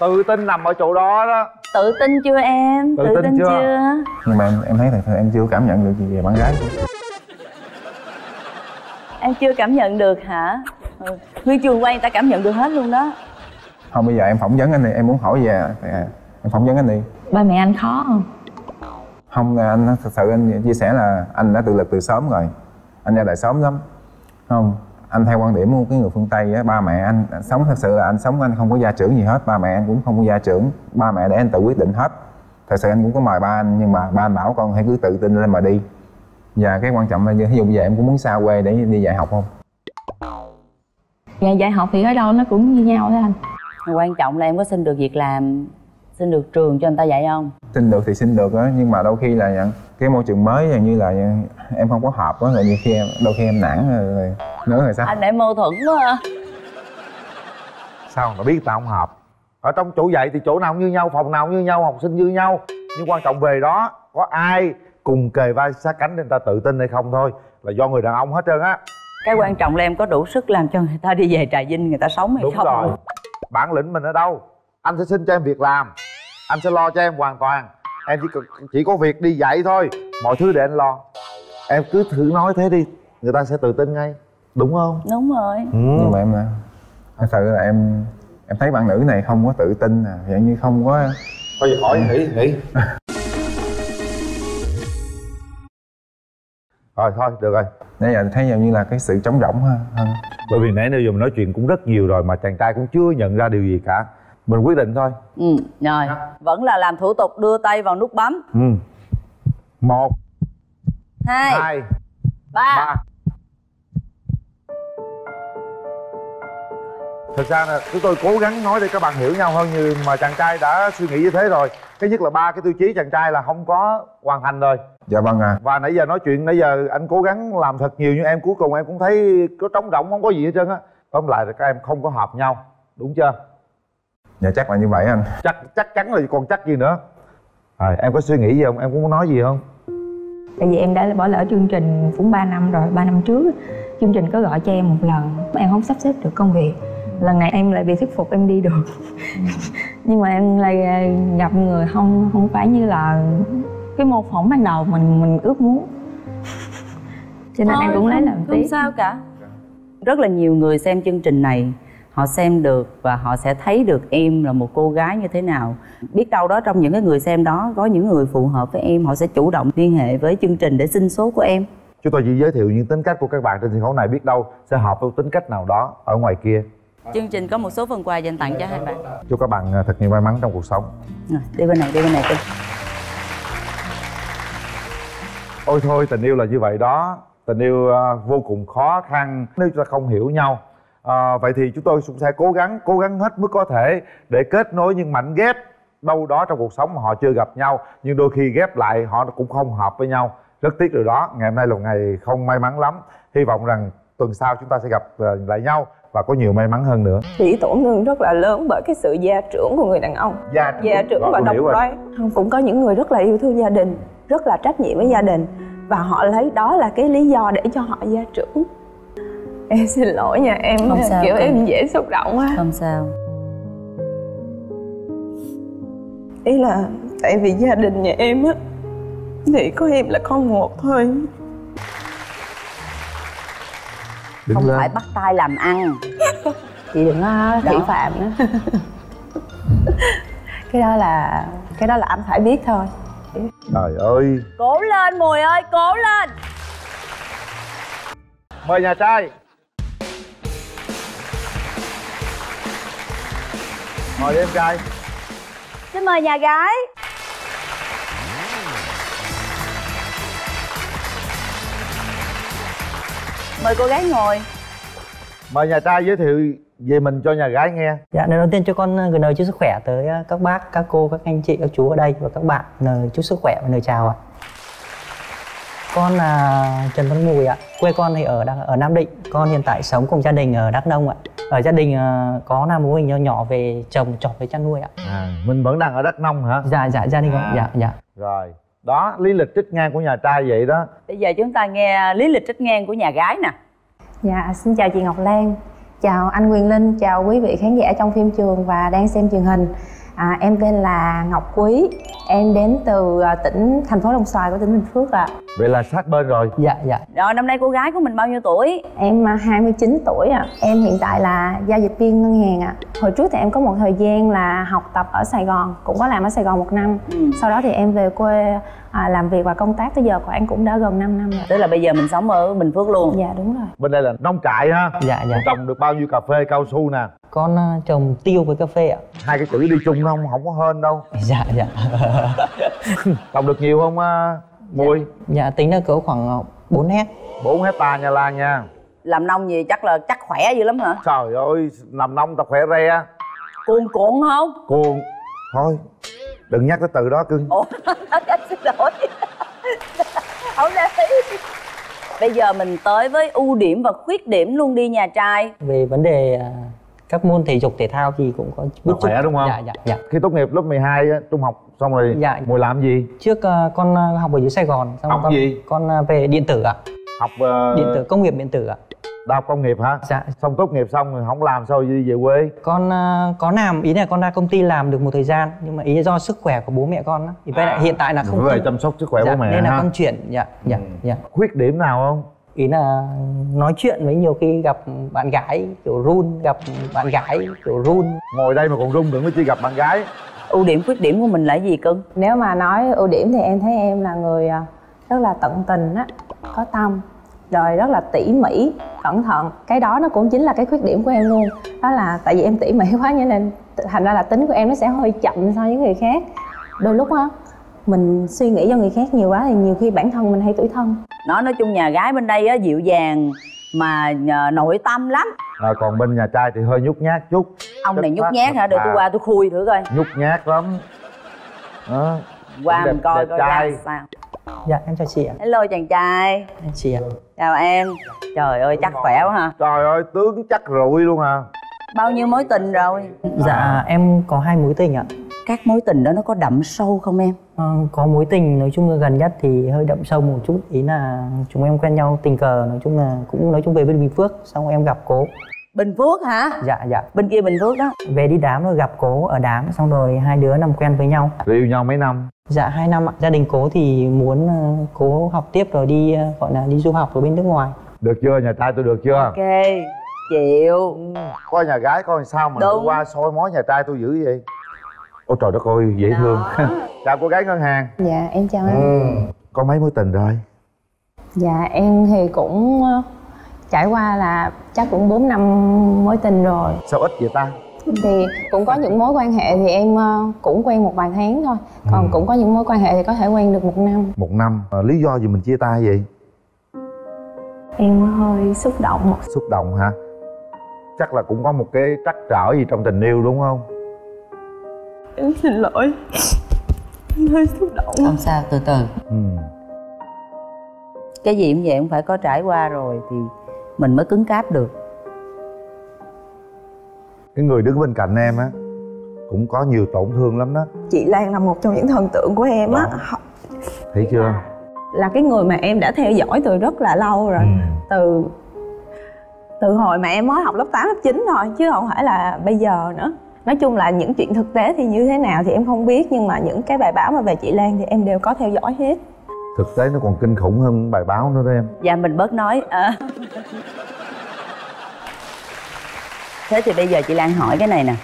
Speaker 2: Tự tin nằm ở chỗ đó đó.
Speaker 16: Tự tin chưa em?
Speaker 2: Tự tin chưa?
Speaker 14: nhưng mà em em thấy thật sự em chưa cảm nhận được gì về bạn gái.
Speaker 16: Em chưa cảm nhận được hả? Ừ. huy trường quay người ta cảm nhận được hết luôn đó.
Speaker 14: Không bây giờ em phỏng vấn anh đi. Em muốn hỏi về à, em phỏng vấn anh đi.
Speaker 15: Ba mẹ anh khó không?
Speaker 14: Không anh thật sự anh chia sẻ là anh đã tự lực từ sớm rồi. Anh ra đời sớm lắm. Không anh theo quan điểm của cái người phương tây á ba mẹ anh sống thật sự là anh sống anh không có gia trưởng gì hết. Ba mẹ anh cũng không có gia trưởng ba mẹ để anh tự quyết định hết. Thật sự anh cũng có mời ba anh nhưng mà ba anh bảo con hãy cứ tự tin lên mà đi. Và cái quan trọng là ví dụ bây giờ em cũng muốn xa quê để đi dạy học không?
Speaker 15: Dạ dạy học thì ở đâu nó cũng như nhau thôi anh.
Speaker 16: Quan trọng là em có xin được việc làm xin được trường cho người ta dạy không?
Speaker 14: Xin được thì xin được á nhưng mà đôi khi là cái môi trường mới dường như là em không có hợp á rồi nhiều khi em đôi khi em nản rồi, rồi nữa rồi sao?
Speaker 16: Anh để mâu thuẫn quá à.
Speaker 2: sao mà biết tao không hợp? Ở trong chỗ dạy thì chỗ nào cũng như nhau phòng nào cũng như nhau học sinh như nhau. Nhưng quan trọng về đó có ai cùng kề vai sát cánh để người ta tự tin hay không thôi là do người đàn ông hết trơn á.
Speaker 16: Cái quan trọng là em có đủ sức làm cho người ta đi về trà vinh người ta sống hay
Speaker 2: đúng
Speaker 16: không?
Speaker 2: rồi. Bản lĩnh mình ở đâu? Anh sẽ xin cho em việc làm. Anh sẽ lo cho em hoàn toàn em chỉ cần- chỉ có việc đi dạy thôi. Mọi thứ để anh lo. Em cứ thử nói thế đi. Người ta sẽ tự tin ngay. Đúng không?
Speaker 16: Đúng rồi.
Speaker 14: Nhưng mà em là thật sự là em em thấy bạn nữ này không có tự tin à. Dạng như không có
Speaker 2: thôi giờ hỏi nghỉ nghỉ rồi thôi được rồi.
Speaker 14: Nãy giờ thấy giống như là cái sự trống rỗng ha. Hơn
Speaker 2: bởi vì nãy giờ mình nói chuyện cũng rất nhiều rồi mà chàng trai cũng chưa nhận ra điều gì cả mình quyết định thôi.
Speaker 16: Ừ rồi. Vẫn là làm thủ tục đưa tay vào nút bấm.
Speaker 2: Ừ. Một.
Speaker 16: Hai,
Speaker 2: hai.
Speaker 16: Ba.
Speaker 2: ba. Thực ra là chúng tôi cố gắng nói để các bạn hiểu nhau hơn như mà chàng trai đã suy nghĩ như thế rồi. Cái nhất là ba cái tiêu chí chàng trai là không có hoàn thành rồi.
Speaker 14: Dạ vâng à
Speaker 2: và nãy giờ nói chuyện nãy giờ anh cố gắng làm thật nhiều nhưng em cuối cùng em cũng thấy có trống rỗng không có gì hết trơn á. Tóm lại là các em không có hợp nhau. Đúng chưa
Speaker 14: dạ chắc là như vậy anh.
Speaker 2: Chắc chắc chắn là còn chắc gì nữa. Rồi em có suy nghĩ gì không? Em cũng muốn nói gì không?
Speaker 15: Tại vì em đã bỏ lỡ chương trình cũng 3 năm rồi 3 năm trước. Chương trình có gọi cho em một lần em không sắp xếp được công việc. Lần này em lại bị thuyết phục em đi được. Nhưng mà em lại gặp người không không phải như là cái mô phỏng ban đầu mình mình ước muốn. Cho nên
Speaker 10: Thôi,
Speaker 15: em cũng lấy
Speaker 10: không-
Speaker 15: làm
Speaker 10: không
Speaker 15: tiếc.
Speaker 10: sao cả. Rất là nhiều người xem chương trình này họ xem được và họ sẽ thấy được em là một cô gái như thế nào. Biết đâu đó trong những cái người xem đó có những người phù hợp với em họ sẽ chủ động liên hệ với chương trình để xin số của em.
Speaker 2: Chúng tôi chỉ giới thiệu những tính cách của các bạn trên sân khấu này biết đâu sẽ hợp với tính cách nào đó ở ngoài kia.
Speaker 10: Chương trình có một số phần quà dành tặng cho hai bạn.
Speaker 2: Chúc các bạn à, thật nhiều may mắn trong cuộc sống.
Speaker 10: Đi bên này đi bên này đi.
Speaker 2: Ôi thôi tình yêu là như vậy đó. Tình yêu à, vô cùng khó khăn. Nếu chúng ta không hiểu nhau à, vậy thì chúng tôi cũng sẽ cố gắng cố gắng hết mức có thể để kết nối những mảnh ghép đâu đó trong cuộc sống mà họ chưa gặp nhau nhưng đôi khi ghép lại họ cũng không hợp với nhau. Rất tiếc điều đó ngày hôm nay là một ngày không may mắn lắm. Hy vọng rằng tuần sau chúng ta sẽ gặp à, lại nhau và có nhiều may mắn hơn nữa.
Speaker 17: Bị tổn thương rất là lớn bởi cái sự gia trưởng của người đàn ông.
Speaker 2: Gia
Speaker 17: gia trưởng
Speaker 2: Rồi,
Speaker 17: và độc đoán cũng có những người rất là yêu thương gia đình rất là trách nhiệm với gia đình và họ lấy đó là cái lý do để cho họ gia trưởng em xin lỗi nha em
Speaker 10: Không sao,
Speaker 17: kiểu em dễ xúc động quá.
Speaker 10: Không sao.
Speaker 17: Ý là tại vì gia đình nhà em á thì có em là con một thôi.
Speaker 2: Đứng
Speaker 10: không
Speaker 2: lên.
Speaker 10: phải bắt tay làm ăn.
Speaker 15: Chị đừng có thị phạm nữa cái đó là cái đó là anh phải biết thôi.
Speaker 2: Trời ơi.
Speaker 10: Cố lên mùi ơi cố lên.
Speaker 2: Mời nhà trai mời em trai
Speaker 10: xin mời nhà gái mời cô gái ngồi
Speaker 2: mời nhà trai giới thiệu về mình cho nhà gái nghe
Speaker 18: Dạ, lời đầu tiên cho con gửi lời chúc sức khỏe tới ờ, các bác, các cô, các anh chị, các chú ở đây và các bạn. Lời chúc sức khỏe và lời chào ạ. Con là Trần Văn Mùi ạ. Quê con thì ở ở Nam Định. Con hiện tại sống cùng gia đình ở Đắk Nông ạ. Ở gia đình ờ, có làm mô hình nhỏ nhỏ về trồng trọt với chăn nuôi ạ.
Speaker 2: à mình vẫn đang ở đắk nông hả
Speaker 18: Dạ, dạ, gia đình con.
Speaker 2: À.
Speaker 18: Dạ, dạ.
Speaker 2: rồi đó lý lịch trích ngang của nhà trai vậy đó
Speaker 10: bây giờ chúng ta nghe lý lịch trích ngang của nhà gái nè
Speaker 15: Dạ, xin chào chị Ngọc Lan Chào anh Quyền Linh, chào quý vị khán giả trong phim trường và đang xem truyền hình à, Em tên là Ngọc Quý. Em đến từ à, tỉnh, thành phố Đồng Xoài của tỉnh Bình Phước ạ.
Speaker 2: Vậy là sát bên rồi.
Speaker 18: Dạ dạ.
Speaker 10: Rồi năm nay cô gái của mình bao nhiêu tuổi?
Speaker 15: Em à, 29 tuổi ạ. Em hiện tại là giao dịch viên ngân hàng ạ. Hồi trước thì em có một thời gian là học tập ở Sài Gòn Cũng có làm ở Sài Gòn một năm. Sau đó thì em về quê à, làm việc và công tác tới giờ khoảng cũng đã gần 5 năm rồi.
Speaker 10: Tức là bây giờ mình sống ở bình phước luôn.
Speaker 15: Dạ đúng rồi.
Speaker 2: Bên đây là nông trại ha?
Speaker 18: Dạ, dạ.
Speaker 2: trồng được bao nhiêu cà phê cao su nè?
Speaker 18: Con ờ, trồng tiêu với cà phê ạ.
Speaker 2: hai cái chữ đi chung không? Không có hên đâu.
Speaker 18: Dạ, dạ.
Speaker 2: trồng được nhiều không uh, mùi?
Speaker 18: Dạ, tính là cỡ khoảng ờ, 4 hecta
Speaker 2: 4 hecta nha Lan nha.
Speaker 10: Làm nông gì chắc là chắc khỏe dữ lắm hả?
Speaker 2: Trời ơi làm nông ta khỏe re
Speaker 10: cuồn cuộn không?
Speaker 2: Cuồng. Thôi đừng nhắc cái từ đó cưng
Speaker 10: ủa? Em xin lỗi. Không để ý. Bây giờ mình tới với ưu điểm và khuyết điểm luôn đi nhà trai.
Speaker 18: Về vấn đề à, các môn thể dục thể thao thì cũng có
Speaker 2: Là khỏe đúng không?
Speaker 18: Dạ dạ dạ.
Speaker 2: Khi tốt nghiệp lớp 12 á, trung học xong rồi
Speaker 18: Dạ.
Speaker 2: mùi làm gì?
Speaker 18: Trước à, con à, học ở dưới sài gòn xong
Speaker 2: Học
Speaker 18: con,
Speaker 2: gì?
Speaker 18: con à, về điện tử ạ.
Speaker 2: Học ờ,
Speaker 18: điện tử công nghiệp điện tử ạ.
Speaker 2: đại học công nghiệp hả?
Speaker 18: Dạ.
Speaker 2: Xong tốt nghiệp xong rồi không làm sao đi về quê?
Speaker 18: Con à, có làm ý là con ra công ty làm được một thời gian nhưng mà ý là do sức khỏe của bố mẹ con á. Thì với lại hiện tại là không
Speaker 2: về chăm sóc sức khỏe
Speaker 18: dạ,
Speaker 2: bố mẹ
Speaker 18: nên là
Speaker 2: ha.
Speaker 18: con chuyển dạ dạ dạ.
Speaker 2: Khuyết điểm nào không?
Speaker 18: Ý là nói chuyện với nhiều khi gặp bạn gái kiểu run gặp bạn gái kiểu run.
Speaker 2: Ngồi đây mà còn run đừng có chi gặp bạn gái.
Speaker 10: Ưu điểm khuyết điểm của mình là gì cưng?
Speaker 15: Nếu mà nói ưu điểm thì em thấy em là người à, rất là tận tình á, có tâm rồi rất là tỉ mỉ, cẩn thận. Cái đó nó cũng chính là cái khuyết điểm của em luôn. Đó là tại vì em tỉ mỉ quá cho nên thành ra là tính của em nó sẽ hơi chậm so với người khác. Đôi lúc á mình suy nghĩ cho người khác nhiều quá thì nhiều khi bản thân mình hay tủi thân.
Speaker 10: nó nói chung nhà gái bên đây á dịu dàng mà nhờ nội tâm lắm.
Speaker 2: À, còn bên nhà trai thì hơi nhút nhát chút.
Speaker 10: Ông này nhút nhát hả? Để tôi qua tôi khui thử coi.
Speaker 2: Nhút nhát lắm. Đó.
Speaker 10: Qua
Speaker 2: Đẹp-
Speaker 10: mình coi
Speaker 2: đẹp
Speaker 10: coi
Speaker 2: trai.
Speaker 10: ra sao.
Speaker 18: Dạ em chào chị ạ.
Speaker 10: Hello chàng trai.
Speaker 18: Em chị ạ
Speaker 10: chào em. Trời ơi chắc khỏe quá ha.
Speaker 2: Trời ơi tướng chắc rụi luôn à.
Speaker 10: Bao nhiêu mối tình rồi?
Speaker 18: Dạ em có hai mối tình ạ.
Speaker 10: Các mối tình đó nó có đậm sâu không em?
Speaker 18: Ờ, có mối tình nói chung là gần nhất thì hơi đậm sâu một chút. Ý là chúng em quen nhau tình cờ nói chung là cũng nói chung về bên bình phước xong em gặp cố.
Speaker 10: Bình phước hả?
Speaker 18: Dạ dạ.
Speaker 10: Bên kia bình phước đó.
Speaker 18: Về đi đám rồi gặp cố ở đám xong rồi hai đứa làm quen với nhau.
Speaker 2: Rồi yêu nhau mấy năm
Speaker 18: dạ hai năm ạ. Gia đình cố thì muốn ờ, cố học tiếp rồi đi ờ, gọi là đi du học ở bên nước ngoài.
Speaker 2: Được chưa? Nhà trai tôi được chưa?
Speaker 10: Ok chịu.
Speaker 2: Coi nhà gái coi sao mà
Speaker 10: Đúng.
Speaker 2: qua soi mói nhà trai tôi dữ vậy? Ôi trời đất ơi dễ thương. Chào cô gái ngân hàng.
Speaker 19: Dạ em chào
Speaker 2: ừ.
Speaker 19: anh.
Speaker 2: Có mấy mối tình rồi?
Speaker 19: Dạ em thì cũng ờ, trải qua là chắc cũng 4 năm mối tình rồi.
Speaker 2: Sao ít vậy ta
Speaker 19: Thì cũng có những mối quan hệ thì em ờ, cũng quen một vài tháng thôi. Còn
Speaker 2: Ừ.
Speaker 19: cũng có những mối quan hệ thì có thể quen được một năm.
Speaker 2: Một năm. À, lý do gì mình chia tay vậy?
Speaker 19: Em hơi xúc động.
Speaker 2: Xúc động hả? Chắc là cũng có một cái trắc trở gì trong tình yêu đúng không?
Speaker 19: Em xin lỗi. Em hơi xúc động.
Speaker 10: Không sao từ từ.
Speaker 2: Ừ.
Speaker 10: cái gì cũng vậy cũng phải có trải qua rồi thì mình mới cứng cáp được
Speaker 2: cái người đứng bên cạnh em á cũng có nhiều tổn thương lắm đó.
Speaker 17: Chị Lan là một trong những thần tượng của em á.
Speaker 2: Thấy chưa?
Speaker 17: Là cái người mà em đã theo dõi từ rất là lâu rồi. Từ từ hồi mà em mới học lớp 8, lớp 9 thôi chứ không phải là bây giờ nữa. Nói chung là những chuyện thực tế thì như thế nào thì em không biết nhưng mà những cái bài báo mà về chị Lan thì em đều có theo dõi hết.
Speaker 2: Thực tế nó còn kinh khủng hơn bài báo nữa đó em.
Speaker 10: Dạ mình bớt nói. À. thế thì bây giờ chị lan hỏi cái này nè.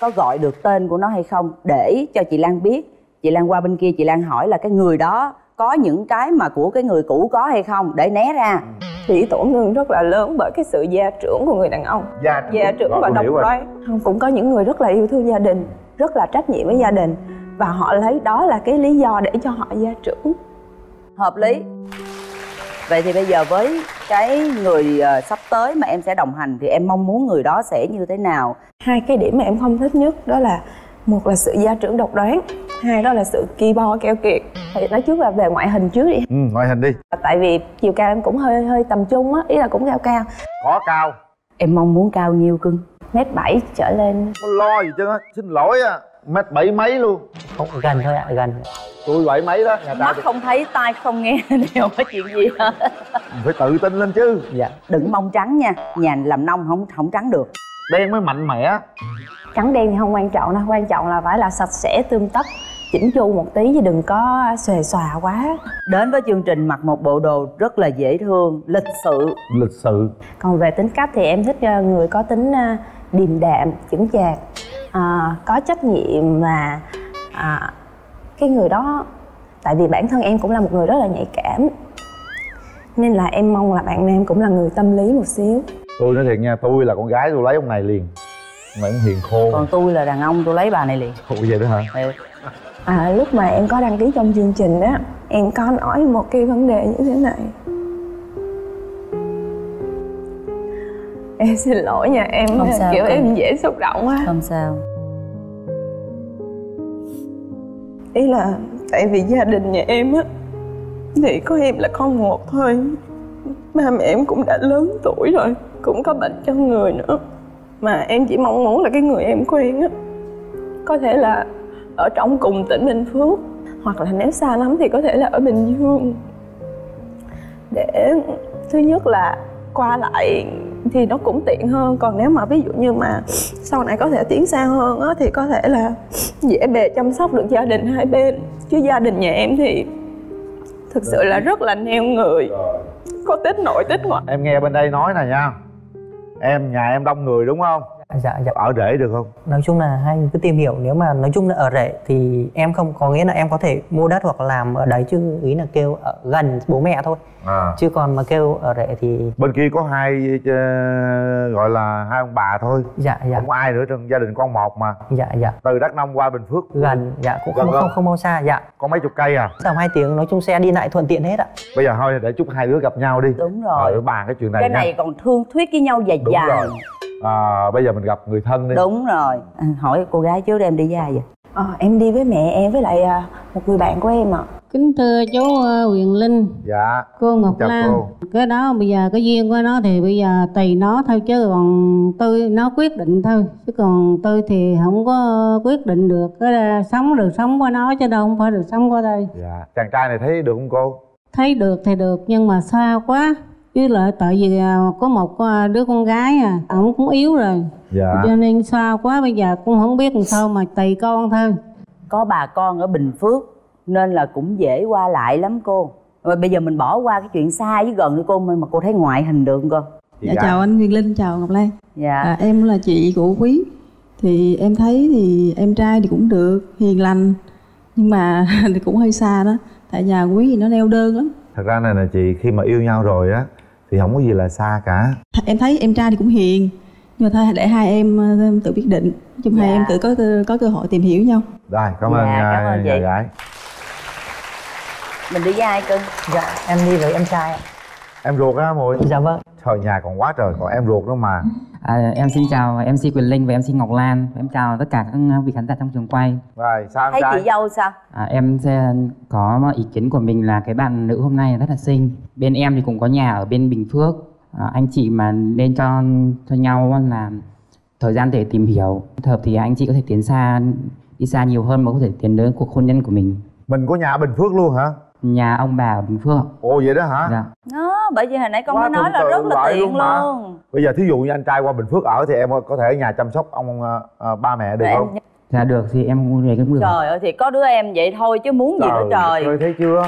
Speaker 10: Có gọi được tên của nó hay không? Để cho chị lan biết. Chị lan qua bên kia chị lan hỏi là cái người đó có những cái mà của cái người cũ có hay không? Để né ra.
Speaker 17: Bị tổn thương rất là lớn bởi cái sự gia trưởng của người đàn ông.
Speaker 2: Gia
Speaker 17: gia trưởng và độc đoán. Không, cũng có những người rất là yêu thương gia đình rất là trách nhiệm với gia đình. Và họ lấy đó là cái lý do để cho họ gia trưởng.
Speaker 10: Hợp lý vậy thì bây giờ với cái người ờ, sắp tới mà em sẽ đồng hành thì em mong muốn người đó sẽ như thế nào?
Speaker 17: Hai cái điểm mà em không thích nhất đó là một là sự gia trưởng độc đoán hai đó là sự ki bo keo kiệt. Thì nói trước là về ngoại hình trước đi.
Speaker 2: Ừ ngoại hình đi.
Speaker 17: Tại vì chiều cao em cũng hơi hơi tầm trung á ý là cũng cao cao.
Speaker 2: Có cao.
Speaker 10: Em mong muốn cao nhiêu cưng?
Speaker 17: Mét bảy trở lên.
Speaker 2: Có lo gì chứ xin lỗi à. Mét bảy mấy luôn.
Speaker 18: Không gần thôi ạ gần
Speaker 2: tôi bảy mấy đó nhà
Speaker 10: mắt không thấy tai không nghe đều có chuyện gì hết.
Speaker 2: Phải tự tin lên chứ.
Speaker 18: Dạ
Speaker 10: đừng mong trắng nha. Nhà làm nông không không trắng được.
Speaker 2: Đen mới mạnh mẽ.
Speaker 17: Trắng đen thì không quan trọng đâu quan trọng là phải là sạch sẽ tươm tất. Chỉnh chu một tí chứ đừng có xòe xòa quá.
Speaker 10: Đến với chương trình mặc một bộ đồ rất là dễ thương lịch sự.
Speaker 2: Lịch sự.
Speaker 17: Còn về tính cách thì em thích ờ, người có tính ờ, điềm đạm chững chạc. Ờ, có trách nhiệm và à, cái người đó tại vì bản thân em cũng là một người rất là nhạy cảm. Nên là em mong là bạn nam cũng là người tâm lý một xíu.
Speaker 2: Tôi nói thiệt nha tôi là con gái tôi lấy ông này liền. Này ông hiền khô.
Speaker 10: Còn tôi là đàn ông tôi lấy bà này liền.
Speaker 2: Ủa vậy đó hả?
Speaker 10: Ừ.
Speaker 17: à, lúc mà em có đăng ký trong chương trình á em có nói một cái vấn đề như thế này. Em xin lỗi nha em
Speaker 10: Không sao,
Speaker 17: kiểu
Speaker 10: không.
Speaker 17: em dễ xúc động quá.
Speaker 10: Không sao
Speaker 17: ý là tại vì gia đình nhà em á, thì có em là con một thôi. Ba mẹ em cũng đã lớn tuổi rồi, cũng có bệnh trong người nữa. Mà em chỉ mong muốn là cái người em quen á, có thể là ở trong cùng tỉnh Bình Phước, hoặc là nếu xa lắm thì có thể là ở Bình Dương. Để, thứ nhất là qua lại thì nó cũng tiện hơn. Còn nếu mà ví dụ như mà sau này có thể tiến xa hơn á, thì có thể là dễ bề chăm sóc được gia đình hai bên. Chứ gia đình nhà em thì thực sự là rất là neo người. Có tích nội tích ngoại.
Speaker 2: Em nghe bên đây nói nè nha. Em, nhà em đông người đúng không?
Speaker 18: Dạ dạ.
Speaker 2: Ở rể được không?
Speaker 18: Nói chung là hai người cứ tìm hiểu nếu mà nói chung là ở rể thì em không có nghĩa là em có thể mua đất hoặc làm ở đấy chứ ý là kêu ở gần bố mẹ thôi.
Speaker 2: À.
Speaker 18: chứ còn mà kêu ở rể thì
Speaker 2: bên kia có hai ờ, gọi là hai ông bà thôi.
Speaker 18: Dạ dạ.
Speaker 2: Không có ai nữa trong gia đình con một mà.
Speaker 18: Dạ dạ.
Speaker 2: Từ đắk nông qua bình phước.
Speaker 18: Gần dạ cũng
Speaker 2: Gần
Speaker 18: không
Speaker 2: không?
Speaker 18: không không bao xa dạ.
Speaker 2: Có mấy chục cây à?
Speaker 18: Tầm hai tiếng nói chung xe đi lại thuận tiện hết ạ.
Speaker 2: Bây giờ thôi để chúc hai đứa gặp nhau đi.
Speaker 10: Đúng rồi.
Speaker 2: Rồi bàn cái chuyện này
Speaker 10: cái
Speaker 2: nha.
Speaker 10: này còn thương thuyết với nhau dài dài
Speaker 2: à, bây giờ mình gặp người thân đi.
Speaker 10: Đúng rồi. À, hỏi cô gái trước em đi với ai vậy?
Speaker 17: Ờ, em đi với mẹ em với lại à, một người bạn của em ạ.
Speaker 20: Kính thưa chú ờ, Quyền Linh.
Speaker 2: Dạ.
Speaker 20: Cô Ngọc
Speaker 2: Chào
Speaker 20: Lan.
Speaker 2: cô.
Speaker 20: Cái đó bây giờ cái duyên của nó thì bây giờ tùy nó thôi chứ còn tôi nó quyết định thôi. Chứ còn tôi thì không có quyết định được. Cái sống được sống của nó chứ đâu không phải được sống của tôi
Speaker 2: Dạ. Chàng trai này thấy được không cô?
Speaker 20: Thấy được thì được nhưng mà xa quá Chứ lại tại vì à, có một à, đứa con gái à Ổng cũng yếu rồi.
Speaker 2: Dạ.
Speaker 20: Cho nên xa quá bây giờ cũng không biết làm sao mà tùy con thôi.
Speaker 10: Có bà con ở Bình Phước nên là cũng dễ qua lại lắm cô. Rồi bây giờ mình bỏ qua cái chuyện xa với gần đi cô mà cô thấy ngoại hình được không cô?
Speaker 12: Dạ, chào anh Quyền Linh, chào Ngọc Lan.
Speaker 10: Dạ.
Speaker 12: à, Em là chị của Quý. Thì em thấy thì em trai thì cũng được, hiền lành. Nhưng mà thì cũng hơi xa đó. Tại nhà Quý thì nó neo đơn lắm.
Speaker 2: Thật ra này nè chị khi mà yêu nhau rồi á Thì không có gì là xa cả.
Speaker 12: Em thấy em trai thì cũng hiền Nhưng mà thôi để hai em ờ, tự quyết định. Chung hai
Speaker 10: Dạ.
Speaker 12: em tự có cơ- có cơ hội tìm hiểu nhau.
Speaker 2: Rồi cảm
Speaker 10: Dạ,
Speaker 2: ơn
Speaker 10: cảm ơn
Speaker 2: nhà
Speaker 10: chị.
Speaker 2: gái.
Speaker 10: Mình đi với ai cưng
Speaker 18: dạ em đi với em trai ạ.
Speaker 2: Em ruột á Mùi?
Speaker 18: Dạ vâng.
Speaker 2: Trời nhà còn quá trời còn em ruột nữa mà
Speaker 21: À, em xin chào MC Quyền Linh và MC Ngọc Lan. Em chào tất cả các vị khán giả trong trường quay.
Speaker 2: Rồi sao
Speaker 10: thấy
Speaker 2: trai?
Speaker 10: chị dâu sao?
Speaker 21: À, Em sẽ có ý kiến của mình là cái bạn nữ hôm nay rất là xinh. Bên em thì cũng có nhà ở bên Bình Phước. À, Anh chị mà nên cho cho nhau là thời gian để tìm hiểu. Hợp thì anh chị có thể tiến xa đi xa nhiều hơn mà có thể tiến đến cuộc hôn nhân của mình.
Speaker 2: Mình có nhà ở Bình Phước luôn hả?
Speaker 21: Nhà ông bà ở Bình Phước
Speaker 2: Ồ vậy đó hả?
Speaker 21: Dạ
Speaker 10: đó bởi vì hồi nãy con
Speaker 2: Quá
Speaker 10: mới nói là rất là tiện
Speaker 2: luôn mà.
Speaker 10: luôn
Speaker 2: Bây giờ thí dụ như anh trai qua Bình Phước ở Thì em có thể ở nhà chăm sóc ông ờ, ba mẹ được
Speaker 10: Để em
Speaker 2: không?
Speaker 21: Dạ được thì em về cũng được
Speaker 10: trời ơi thì có đứa em vậy thôi chứ muốn gì nữa trời
Speaker 2: ơi, thấy chưa?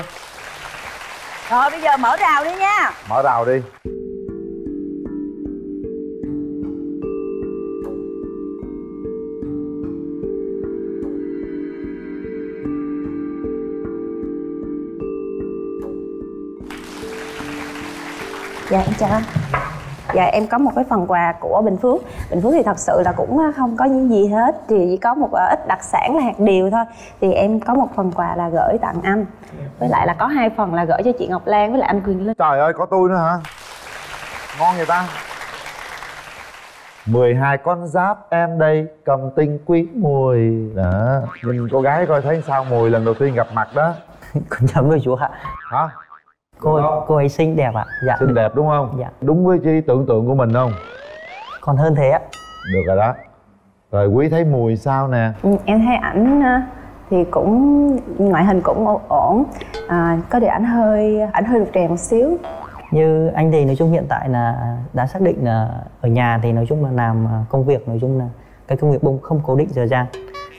Speaker 10: rồi bây giờ mở rào đi nha
Speaker 2: Mở rào đi
Speaker 17: Dạ em chào anh. Dạ em có một cái phần quà của Bình Phước. Bình Phước thì thật sự là cũng không có những gì hết Thì chỉ có một ờ, ít đặc sản là hạt điều thôi. Thì em có một phần quà là gửi tặng anh. Với lại là có hai phần là gửi cho chị Ngọc Lan với lại anh Quyền Linh.
Speaker 2: Trời ơi có tôi nữa hả? Ngon vậy ta. 12 con giáp em đây cầm tinh quý mùi. Đó nhìn cô gái coi thấy sao mùi lần đầu tiên gặp mặt đó.
Speaker 18: Con chào người chú ạ.
Speaker 2: Hả
Speaker 18: cô cô ấy xinh đẹp ạ. Dạ.
Speaker 2: Xinh đẹp đúng không?
Speaker 18: Dạ.
Speaker 2: Đúng với cái tưởng tượng của mình không?
Speaker 18: Còn hơn thế ạ.
Speaker 2: Được rồi đó. Rồi quý thấy mùi sao nè?
Speaker 17: Ừ, Em thấy ảnh ờ, thì cũng ngoại hình cũng ổn à, Có điều ảnh hơi ảnh hơi rụt rè một xíu.
Speaker 18: Như anh thì nói chung hiện tại là đã xác định là ở nhà thì nói chung là làm công việc nói chung là cái công việc bông không cố định giờ gian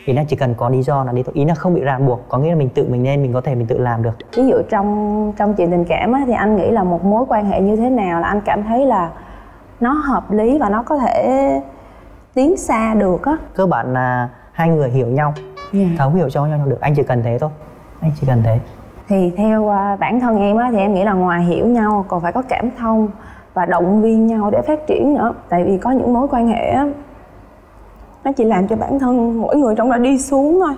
Speaker 18: ý là chỉ cần có lý do là đi thôi. Ý là không bị ràng buộc có nghĩa là mình tự mình nên mình có thể mình tự làm được.
Speaker 17: Ví dụ trong trong chuyện tình cảm á, thì anh nghĩ là một mối quan hệ như thế nào là anh cảm thấy là nó hợp lý và nó có thể tiến xa được á?
Speaker 18: Cơ bản là hai người hiểu nhau
Speaker 17: Dạ.
Speaker 18: thấu hiểu cho nhau được. Anh chỉ cần thế thôi. Anh chỉ cần thế.
Speaker 17: Thì theo à, bản thân em á thì em nghĩ là ngoài hiểu nhau còn phải có cảm thông và động viên nhau để phát triển nữa. Tại vì có những mối quan hệ á nó chỉ làm cho bản thân mỗi người trong đó đi xuống thôi.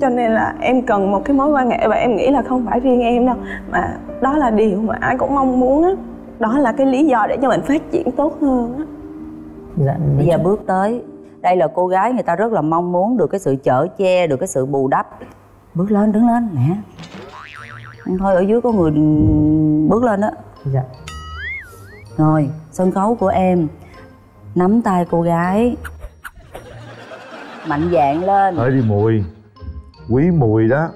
Speaker 17: Cho nên là em cần một cái mối quan hệ và em nghĩ là không phải riêng em đâu mà đó là điều mà ai cũng mong muốn á. Đó là cái lý do để cho mình phát triển tốt hơn á.
Speaker 18: Dạ,
Speaker 10: bây giờ bước tới đây là cô gái người ta rất là mong muốn được cái sự chở che được cái sự bù đắp. Bước lên đứng lên nè. Thôi ở dưới có người bước lên đó.
Speaker 18: Dạ
Speaker 10: rồi sân khấu của em. Nắm tay cô gái. Mạnh dạn lên.
Speaker 2: Tới đi mùi. Quý mùi đó.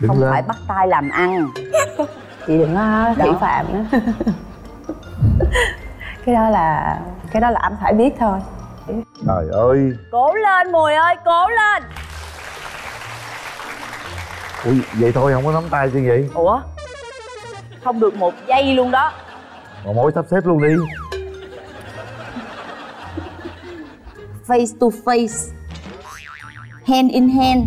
Speaker 2: Đứng
Speaker 10: không
Speaker 2: lên.
Speaker 10: phải bắt tay làm ăn.
Speaker 17: Chị đừng có thị
Speaker 10: Đó.
Speaker 17: phạm nữa. Cái đó là cái đó là anh phải biết thôi.
Speaker 2: Trời ơi.
Speaker 10: Cố lên mùi ơi cố lên
Speaker 2: ui vậy thôi không có nắm tay chứ vậy
Speaker 10: ủa? Không được một giây luôn đó.
Speaker 2: Mà mối sắp xếp luôn đi.
Speaker 10: Face to face. Hand in hand.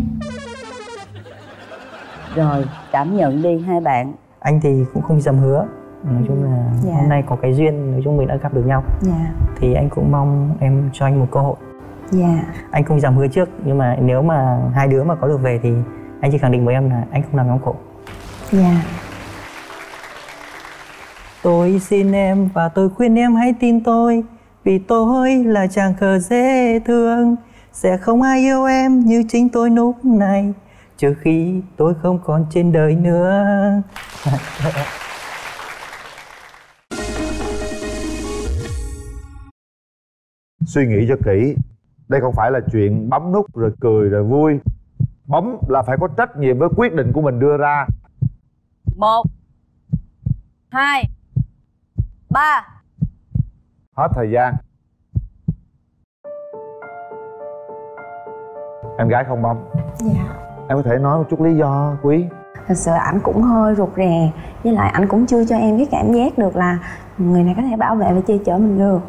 Speaker 10: Rồi cảm nhận đi hai bạn.
Speaker 18: Anh thì cũng không dám hứa. Nói chung là
Speaker 17: Dạ.
Speaker 18: hôm nay có cái duyên nói chung mình đã gặp được nhau.
Speaker 17: Dạ.
Speaker 18: Thì anh cũng mong em cho anh một cơ hội.
Speaker 17: Dạ.
Speaker 18: Anh không dám hứa trước nhưng mà nếu mà hai đứa mà có được về thì anh chỉ khẳng định với em là anh không làm em khổ.
Speaker 17: Dạ.
Speaker 18: Tôi xin em và tôi khuyên em hãy tin tôi Vì tôi là chàng khờ dễ thương. Sẽ không ai yêu em như chính tôi lúc này Trừ khi tôi không còn trên đời nữa.
Speaker 2: Suy nghĩ cho kỹ đây không phải là chuyện bấm nút rồi cười rồi vui bấm là phải có trách nhiệm với quyết định của mình đưa ra.
Speaker 10: Một hai ba.
Speaker 2: Hết thời gian. Em gái không bấm
Speaker 15: dạ.
Speaker 2: Em có thể nói một chút lý do quý?
Speaker 15: Thật sự ảnh cũng hơi rụt rè với lại ảnh cũng chưa cho em cái cảm giác được là người này có thể bảo vệ và che chở mình được.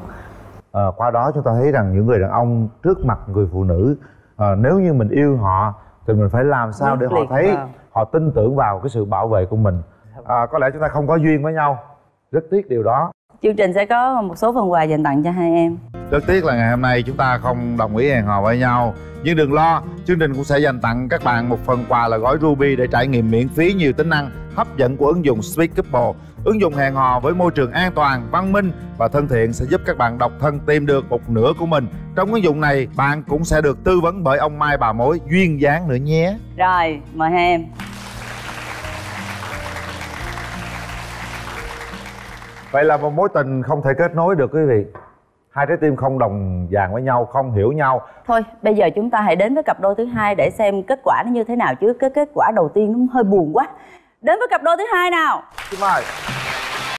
Speaker 2: À, qua đó chúng ta thấy rằng những người đàn ông trước mặt người phụ nữ à, nếu như mình yêu họ thì mình phải làm sao để họ thấy
Speaker 10: vào.
Speaker 2: họ tin tưởng vào cái sự bảo vệ của mình. À, có lẽ chúng ta không có duyên với nhau. Rất tiếc điều đó.
Speaker 10: Chương trình sẽ có một số phần quà dành tặng cho hai em.
Speaker 2: Rất tiếc là ngày hôm nay chúng ta không đồng ý hẹn hò với nhau. Nhưng đừng lo chương trình cũng sẽ dành tặng các bạn một phần quà là gói ruby để trải nghiệm miễn phí nhiều tính năng hấp dẫn của ứng dụng Speak Couple ứng dụng hẹn hò với môi trường an toàn văn minh và thân thiện sẽ giúp các bạn độc thân tìm được một nửa của mình. Trong ứng dụng này bạn cũng sẽ được tư vấn bởi ông mai bà mối duyên dáng nữa nhé.
Speaker 10: Rồi mời hai em.
Speaker 2: Vậy là một mối tình không thể kết nối được quý vị. Hai trái tim không đồng dạng với nhau không hiểu nhau.
Speaker 10: Thôi bây giờ chúng ta hãy đến với cặp đôi thứ hai để xem kết quả nó như thế nào chứ. Cái kết quả đầu tiên nó hơi buồn quá đến với cặp đôi thứ hai nào?
Speaker 2: Xin mời